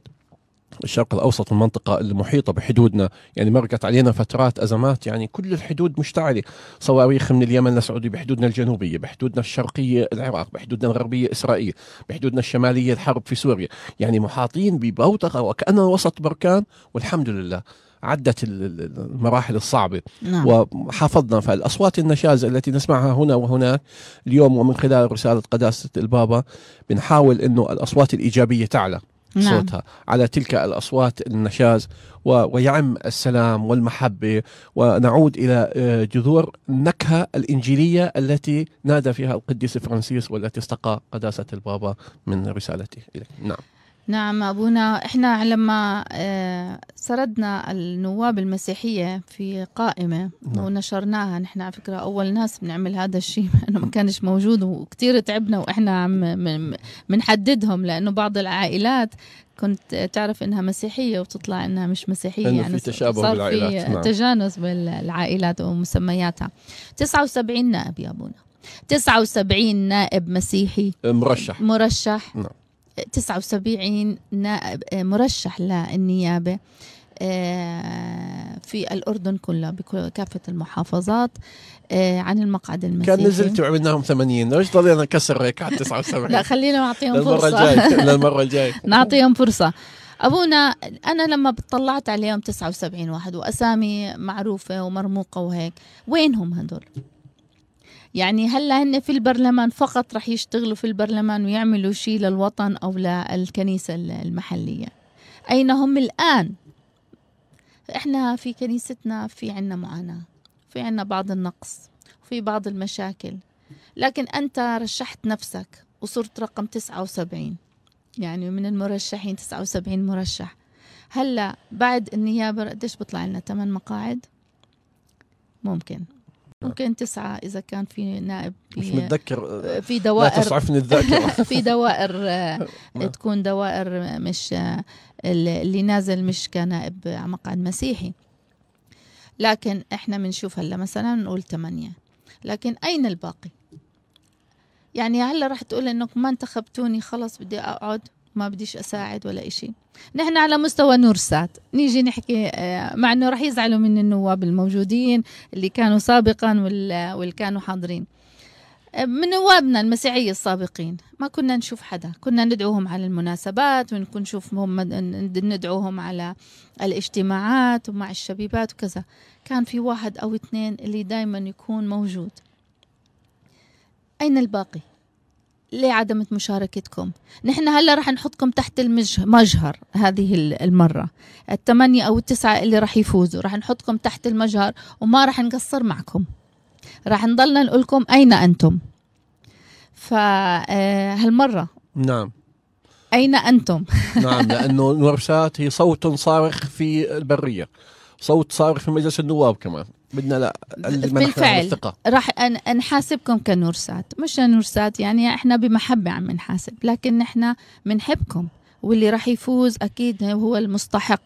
الشرق الأوسط المنطقة المحيطة بحدودنا. يعني مرقت علينا فترات أزمات يعني كل الحدود مشتعلة. صواريخ من اليمن للسعودية بحدودنا الجنوبية بحدودنا الشرقية العراق بحدودنا الغربية إسرائيل بحدودنا الشمالية الحرب في سوريا. يعني محاطين ببوتقه وكاننا وسط بركان والحمد لله عدت ال- ال- المراحل الصعبة. نعم. وحافظنا فالأصوات النشاز التي نسمعها هنا وهناك اليوم ومن خلال رسالة قداسة البابا بنحاول أنه الأصوات الإيجابية تعلى. نعم. صوتها. على تلك الأصوات النشاز ويعم السلام والمحبة. ونعود إلى آه، جذور النكهة الإنجيلية التي نادى فيها القديس فرانسيس والتي استقى قداسة البابا من رسالته إليه. نعم. نعم أبونا. إحنا لما آه، سردنا النواب المسيحية في قائمة نعم. ونشرناها نحن على فكرة أول ناس بنعمل هذا الشيء. لأنه ما كانش موجود وكتير تعبنا وإحنا عم بنحددهم لأنه بعض العائلات كنت تعرف إنها مسيحية وتطلع إنها مش مسيحية. إنه يعني في تشابه صار بالعائلات، في نعم. تجانس بالعائلات ومسمياتها 79 نائب يا أبونا. 79 نائب مسيحي. مرشح. مرشح. نعم. 79 نائب آه، مرشح للنيابة آه، في الأردن كلها بكافة المحافظات آه، عن المقعد المسيحي. كان نزلت وعملناهم 80 ليش ضلينا نكسر هيك على 79 لا خلينا نعطيهم للمرة فرصة. الجاية للمرة الجاية نعطيهم فرصة. أبونا أنا لما طلعت عليهم 79 واحد وأسامي معروفة ومرموقة وهيك وينهم هدول؟ يعني هلا هن في البرلمان فقط رح يشتغلوا في البرلمان ويعملوا شيء للوطن أو للكنيسة المحلية. أين هم الآن؟ إحنا في كنيستنا في عنا معاناة في عنا بعض النقص في بعض المشاكل. لكن أنت رشحت نفسك وصرت رقم 79 يعني من المرشحين 79 مرشح. هلا بعد النيابة قديش بيطلع لنا؟ 8 مقاعد؟ ممكن. ممكن تسعة إذا كان في نائب مش متذكر. في لا دوائر تصعفني الذاكرة. في دوائر آه، نعم. تكون دوائر مش آه، اللي نازل مش كنائب مقعد مسيحي. لكن إحنا بنشوف هلأ مثلا نقول ثمانية لكن أين الباقي؟ يعني هلأ رح تقول انك ما انتخبتوني خلص بدي أقعد. ما بديش أساعد ولا إشي. نحن على مستوى نورسات نيجي نحكي آه، مع إنه رح يزعلوا من النواب الموجودين اللي كانوا سابقا وال- واللي كانوا حاضرين. آه، من نوابنا المسيحية السابقين ما كنا نشوف حدا. كنا ندعوهم على المناسبات ونكون نشوفهم ندعوهم على الاجتماعات ومع الشبيبات وكذا. كان في واحد أو اثنين اللي دايما يكون موجود. أين الباقي؟ ليه عدمت مشاركتكم؟ نحن هلا رح نحطكم تحت المجهر هذه ال- المرة. الثمانية أو التسعة اللي رح يفوزوا رح نحطكم تحت المجهر وما رح نقصر معكم. رح نضلنا نقولكم أين أنتم. فهالمرة نعم. أين أنتم؟ نعم لأنه نورسات هي صوت صارخ في البرية. صوت صارخ في مجلس النواب كمان. بدنا لا بالفعل. راح أن- نحاسبكم كنورسات. مش نورسات يعني إحنا بمحبة عم نحاسب لكن نحن بنحبكم واللي راح يفوز أكيد هو المستحق.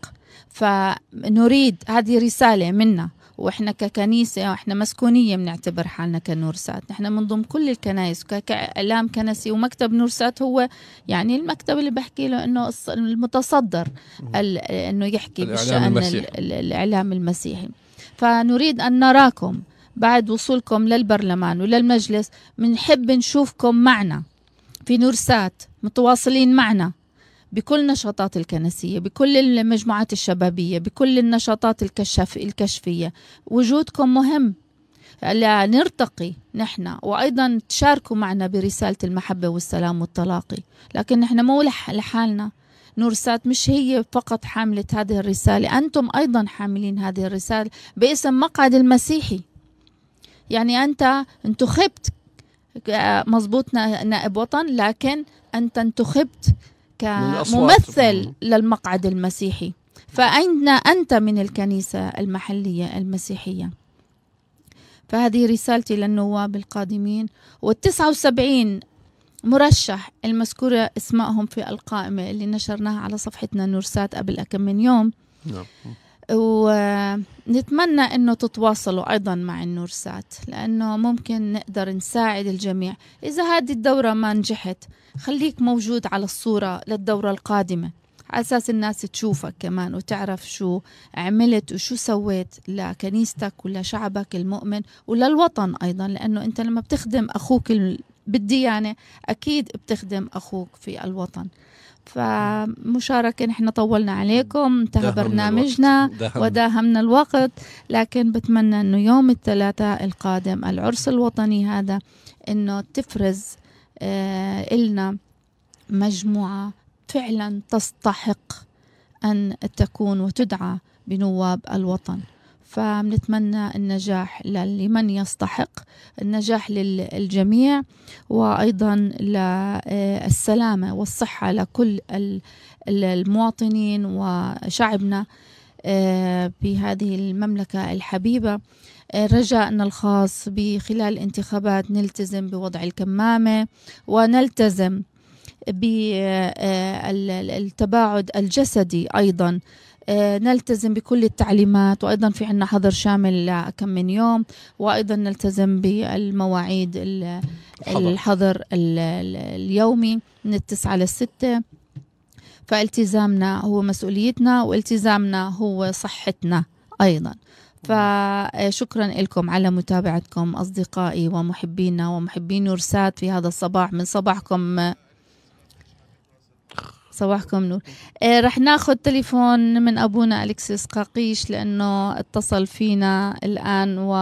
فنريد هذه رسالة منا. وإحنا ككنيسة وإحنا مسكونية بنعتبر حالنا كنورسات. نحن من ضمن كل الكنائس كإعلام كنسي ومكتب نورسات هو يعني المكتب اللي بحكي له إنه المتصدر. ال- إنه يحكي الإعلام بالشأن المسيحي. فنريد أن نراكم بعد وصولكم للبرلمان وللمجلس بنحب نشوفكم معنا في نورسات متواصلين معنا بكل نشاطات الكنسية بكل المجموعات الشبابية بكل النشاطات الكشف الكشفية. وجودكم مهم. لا نرتقي نحن وأيضا تشاركوا معنا برسالة المحبة والسلام والتلاقي. لكن نحن مو لح- لحالنا. نورسات مش هي فقط حاملة هذه الرسالة أنتم أيضا حاملين هذه الرسالة باسم مقعد المسيحي. يعني أنت انتخبت مزبوط نا- نائب وطن لكن أنت انتخبت. كممثل للمقعد المسيحي. فأين أنت من الكنيسة المحلية المسيحية؟ فهذه رسالتي للنواب القادمين. والتسعة وسبعين مرشح المذكورة اسمائهم في القائمة اللي نشرناها على صفحتنا نورسات قبل كم من يوم. نعم. ونتمنى إنه تتواصلوا أيضا مع النورسات لأنه ممكن نقدر نساعد الجميع. إذا هذه الدورة ما نجحت خليك موجود على الصورة للدورة القادمة. على أساس الناس تشوفك كمان وتعرف شو عملت وشو سويت لكنيستك ولشعبك المؤمن وللوطن أيضا لأنه أنت لما بتخدم أخوك بالديانة أكيد بتخدم أخوك في الوطن. فمشاركة نحن طولنا عليكم انتهى برنامجنا. وداهمنا الوقت. لكن بتمنى إنه يوم الثلاثاء القادم العرس الوطني هذا إنه تفرز آه إلنا مجموعة فعلا تستحق أن تكون وتدعى بنواب الوطن. فبنتمنى النجاح لمن يستحق النجاح للجميع وأيضا للسلامة والصحة لكل ال- ال- المواطنين وشعبنا آه، بهذه المملكة الحبيبة. آه، رجاءنا الخاص بخلال الانتخابات نلتزم بوضع الكمامة ونلتزم بالتباعد الجسدي أيضا. آه، نلتزم بكل التعليمات وأيضا في عنا حظر شامل لكم من يوم وأيضا نلتزم بالمواعيد ال- الحظر. الحظر ال- ال- اليومي من التسعة للستة فالتزامنا هو مسؤوليتنا والتزامنا هو صحتنا أيضا. فشكرا لكم على متابعتكم أصدقائي ومحبينا ومحبين نورسات في هذا الصباح. من صباحكم صباحكم نور. آه رح ناخذ تليفون من أبونا أليكسيس قاقيش لأنه اتصل فينا الآن و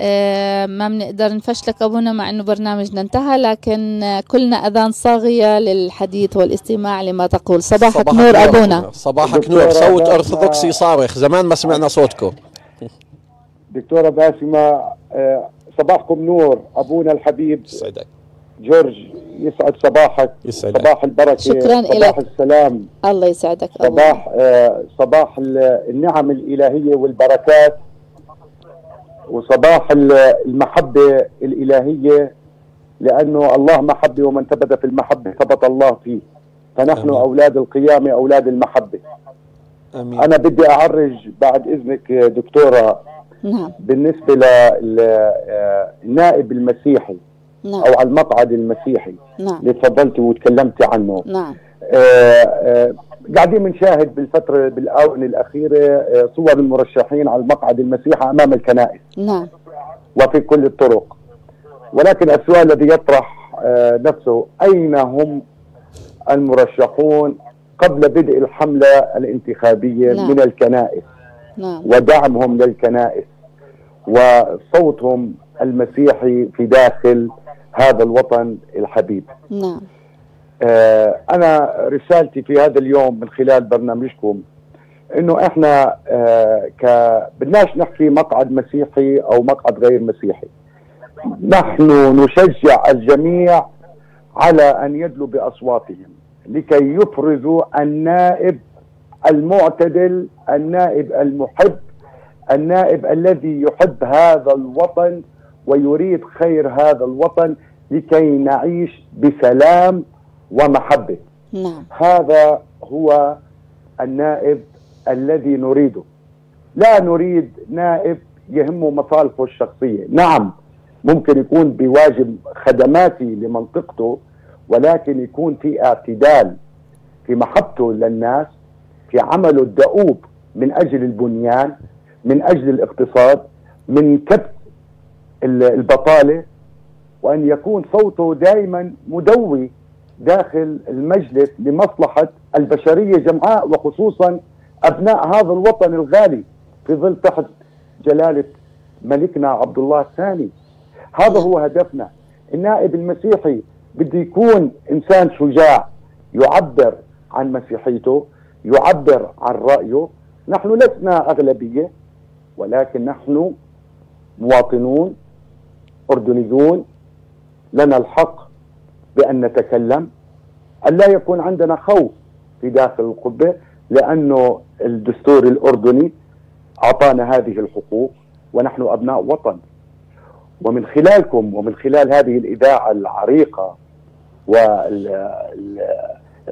آه، ما بنقدر نفشلك أبونا مع أنه برنامجنا انتهى لكن آه، كلنا أذان صاغية للحديث والاستماع لما تقول. صباحك صباحك نور أبونا. صباحك نور. صوت. أرثوذكسي صارخ زمان ما سمعنا صوتكم. دكتورة باسمة آه، صباحكم نور. أبونا الحبيب. يسعدك. جورج يسعد صباحك. يسعدك. صباح البركة شكراً صباح إلك. السلام. الله يسعدك صباح آه، صباح ال- النعم الإلهية والبركات وصباح ال- المحبة الإلهية لأنه الله محبة ومن ثبت في المحبة ثبت الله فيه. فنحن آمين. أولاد القيامة أولاد المحبة. آمين. أنا بدي أعرج بعد إذنك يا دكتورة. نعم. بالنسبة للنائب المسيحي. نعم. أو على المقعد المسيحي. نعم. اللي تفضلتي وتكلمتي عنه. نعم. آه، آه، قاعدين بنشاهد بالفترة بالآونة الأخيرة آه، صور المرشحين على المقعد المسيحي أمام الكنائس. نعم. وفي كل الطرق. ولكن السؤال الذي يطرح آه، نفسه أين هم المرشحون قبل بدء الحملة الانتخابية نعم. من الكنائس؟ نعم. ودعمهم للكنائس. وصوتهم المسيحي في داخل هذا الوطن الحبيب. نعم. آه، أنا رسالتي في هذا اليوم من خلال برنامجكم إنه إحنا آه، ك بدناش نحكي مقعد مسيحي أو مقعد غير مسيحي. نحن نشجع الجميع على أن يدلوا بأصواتهم لكي يفرزوا النائب المعتدل النائب المحب النائب الذي يحب هذا الوطن ويريد خير هذا الوطن لكي نعيش بسلام ومحبة. نعم. هذا هو النائب الذي نريده. لا نريد نائب يهمه مصالحه الشخصية. نعم ممكن يكون بواجب خدماتي لمنطقته ولكن يكون في اعتدال في محبته للناس في عمله الدؤوب من أجل البنيان من أجل الاقتصاد من كبت البطالة وأن يكون صوته دائما مدوي داخل المجلس لمصلحة البشرية جمعاء وخصوصا أبناء هذا الوطن الغالي في ظل تحت جلالة ملكنا عبد الله الثاني. هذا هو هدفنا. النائب المسيحي بده يكون إنسان شجاع يعبر عن مسيحيته يعبر عن رأيه. نحن لسنا أغلبية ولكن نحن مواطنون اردنيون لنا الحق بأن نتكلم أن لا يكون عندنا خوف في داخل القبة لأنه الدستور الأردني أعطانا هذه الحقوق ونحن أبناء وطن. ومن خلالكم ومن خلال هذه الإذاعة العريقة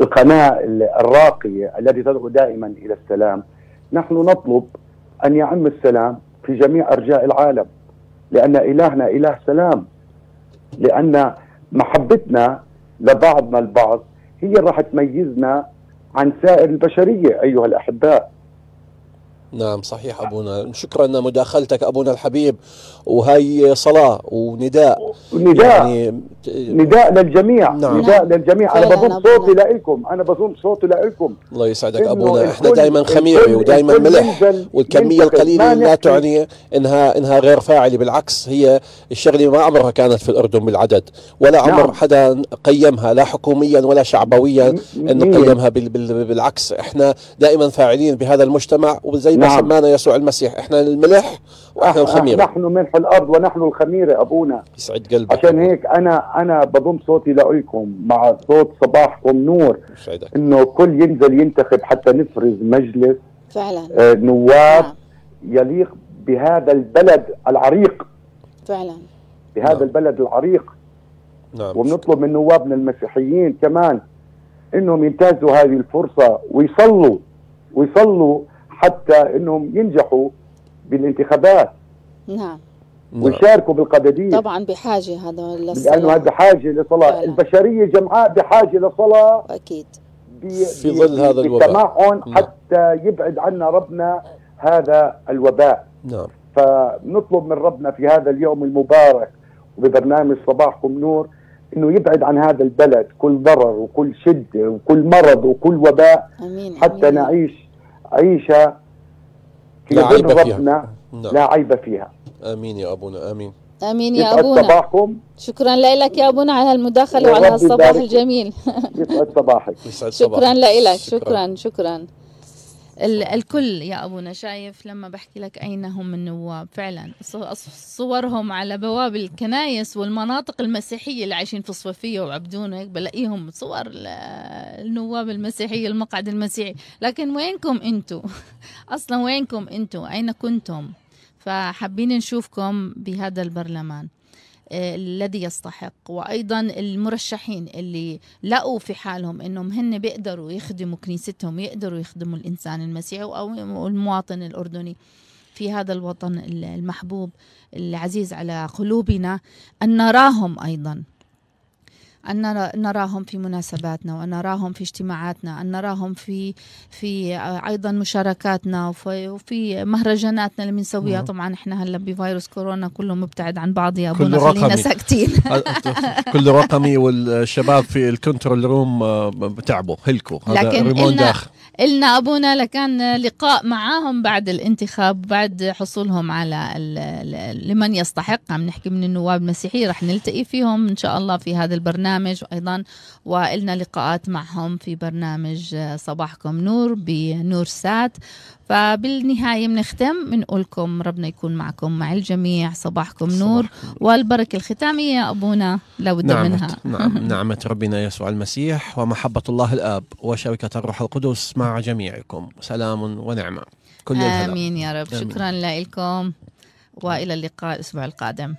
والقناه الراقية التي تدعو دائما إلى السلام نحن نطلب أن يعم السلام في جميع أرجاء العالم. لأن إلهنا إله سلام. لأن محبتنا لبعضنا البعض هي راح تميزنا عن سائر البشرية أيها الأحباء. نعم صحيح أبونا. شكرا مداخلتك أبونا الحبيب. وهي صلاة ونداء. نداء يعني نداء للجميع نعم. نداء للجميع أنا بضم أبونا. صوتي لكم أنا بضم صوتي لكم الله يسعدك أبونا إحنا دائما خميري ودائما ملح والكمية. القليلة لا تعني انها إنها غير فاعلة بالعكس هي الشغلة ما عمرها كانت في الأردن بالعدد ولا عمر نعم. حدا قيمها لا حكوميا ولا شعبويا إنه؟ قيمها بال بال بالعكس إحنا دائما فاعلين بهذا المجتمع وزي ما نعم. سمانا يسوع المسيح إحنا الملح وإحنا أح- الخميرة نحن ملح الأرض ونحن الخميرة أبونا يسعد قلبك عشان هيك أنا أنا بضم صوتي لكم مع صوت صباحكم نور يسعدك إنه كل ينزل ينتخب حتى نفرز مجلس فعلا. آه، نواب نعم. يليق بهذا البلد العريق. فعلا. بهذا نعم. البلد العريق. نعم. وبنطلب من نوابنا المسيحيين كمان إنهم ينتهزوا هذه الفرصة ويصلوا ويصلوا حتى إنهم ينجحوا بالانتخابات. نعم. ويشاركوا بالقداديس طبعا بحاجة هذا لأنه للصلاة هذا بحاجة لصلاة. فعلا. البشرية جمعاء بحاجة لصلاة. أكيد. بي- في بي- ظل هذا الوباء. نعم. حتى يبعد عنا ربنا هذا الوباء. نعم. فنطلب من ربنا في هذا اليوم المبارك وببرنامج صباحكم نور إنه يبعد عن هذا البلد كل ضرر وكل شدة وكل مرض وكل وباء. أمين حتى أمين. نعيش عيشة في لا عيب ظل فيها. ربنا نعم. لا عيب فيها. آمين يا أبونا آمين. آمين يا أبونا. صباحكم. شكرا لك يا أبونا على هالمداخله وعلى هالصباح. الجميل. يسعد صباحك. يسعد شكرا. لك شكرا. شكرا ال- الكل يا أبونا شايف لما بحكي لك أين هم النواب. فعلا ص- صورهم على بوابه الكنايس والمناطق المسيحية اللي عايشين في الصفيه وعبدون هيك بلاقيهم صور ال- النواب المسيحية المقعد المسيحي. لكن وينكم أنتم أصلا وينكم أنتم أين كنتم؟ فحابين نشوفكم بهذا البرلمان آه، الذي يستحق. وأيضا المرشحين اللي لقوا في حالهم إنهم هن بيقدروا يخدموا كنيستهم يقدروا يخدموا الإنسان المسيحي أو المواطن الأردني في هذا الوطن المحبوب العزيز على قلوبنا. أن نراهم أيضا. أن نرى- نراهم في مناسباتنا وأن نراهم في اجتماعاتنا أن نراهم في في أيضا مشاركاتنا وفي, مهرجاناتنا اللي بنسويها. مم. طبعا إحنا هلأ بفيروس كورونا كله مبتعد عن بعض يا كله أبونا خلينا. ساكتين. كل رقمي والشباب في ال control room آه، بتعبوا هلكوا. هذا لكن ريمون إلنا- داخل إلنا أبونا لكان لقاء معاهم بعد الانتخاب بعد حصولهم على لمن يستحق. عم نحكي من النواب المسيحية رح نلتقي فيهم إن شاء الله في هذا البرنامج. وأيضا وإلنا لقاءات معهم في برنامج صباحكم نور بنور سات. فبالنهاية بنختم بنقول لكم ربنا يكون معكم مع الجميع صباحكم نور والبركة الختامية يا أبونا لابد منها. نعمة نعم نعمة ربنا يسوع المسيح ومحبة الله الآب وشركة الروح القدس مع جميعكم. سلام ونعمة. كل آمين يا رب. آمين. شكرا لكم. وإلى اللقاء الأسبوع القادم.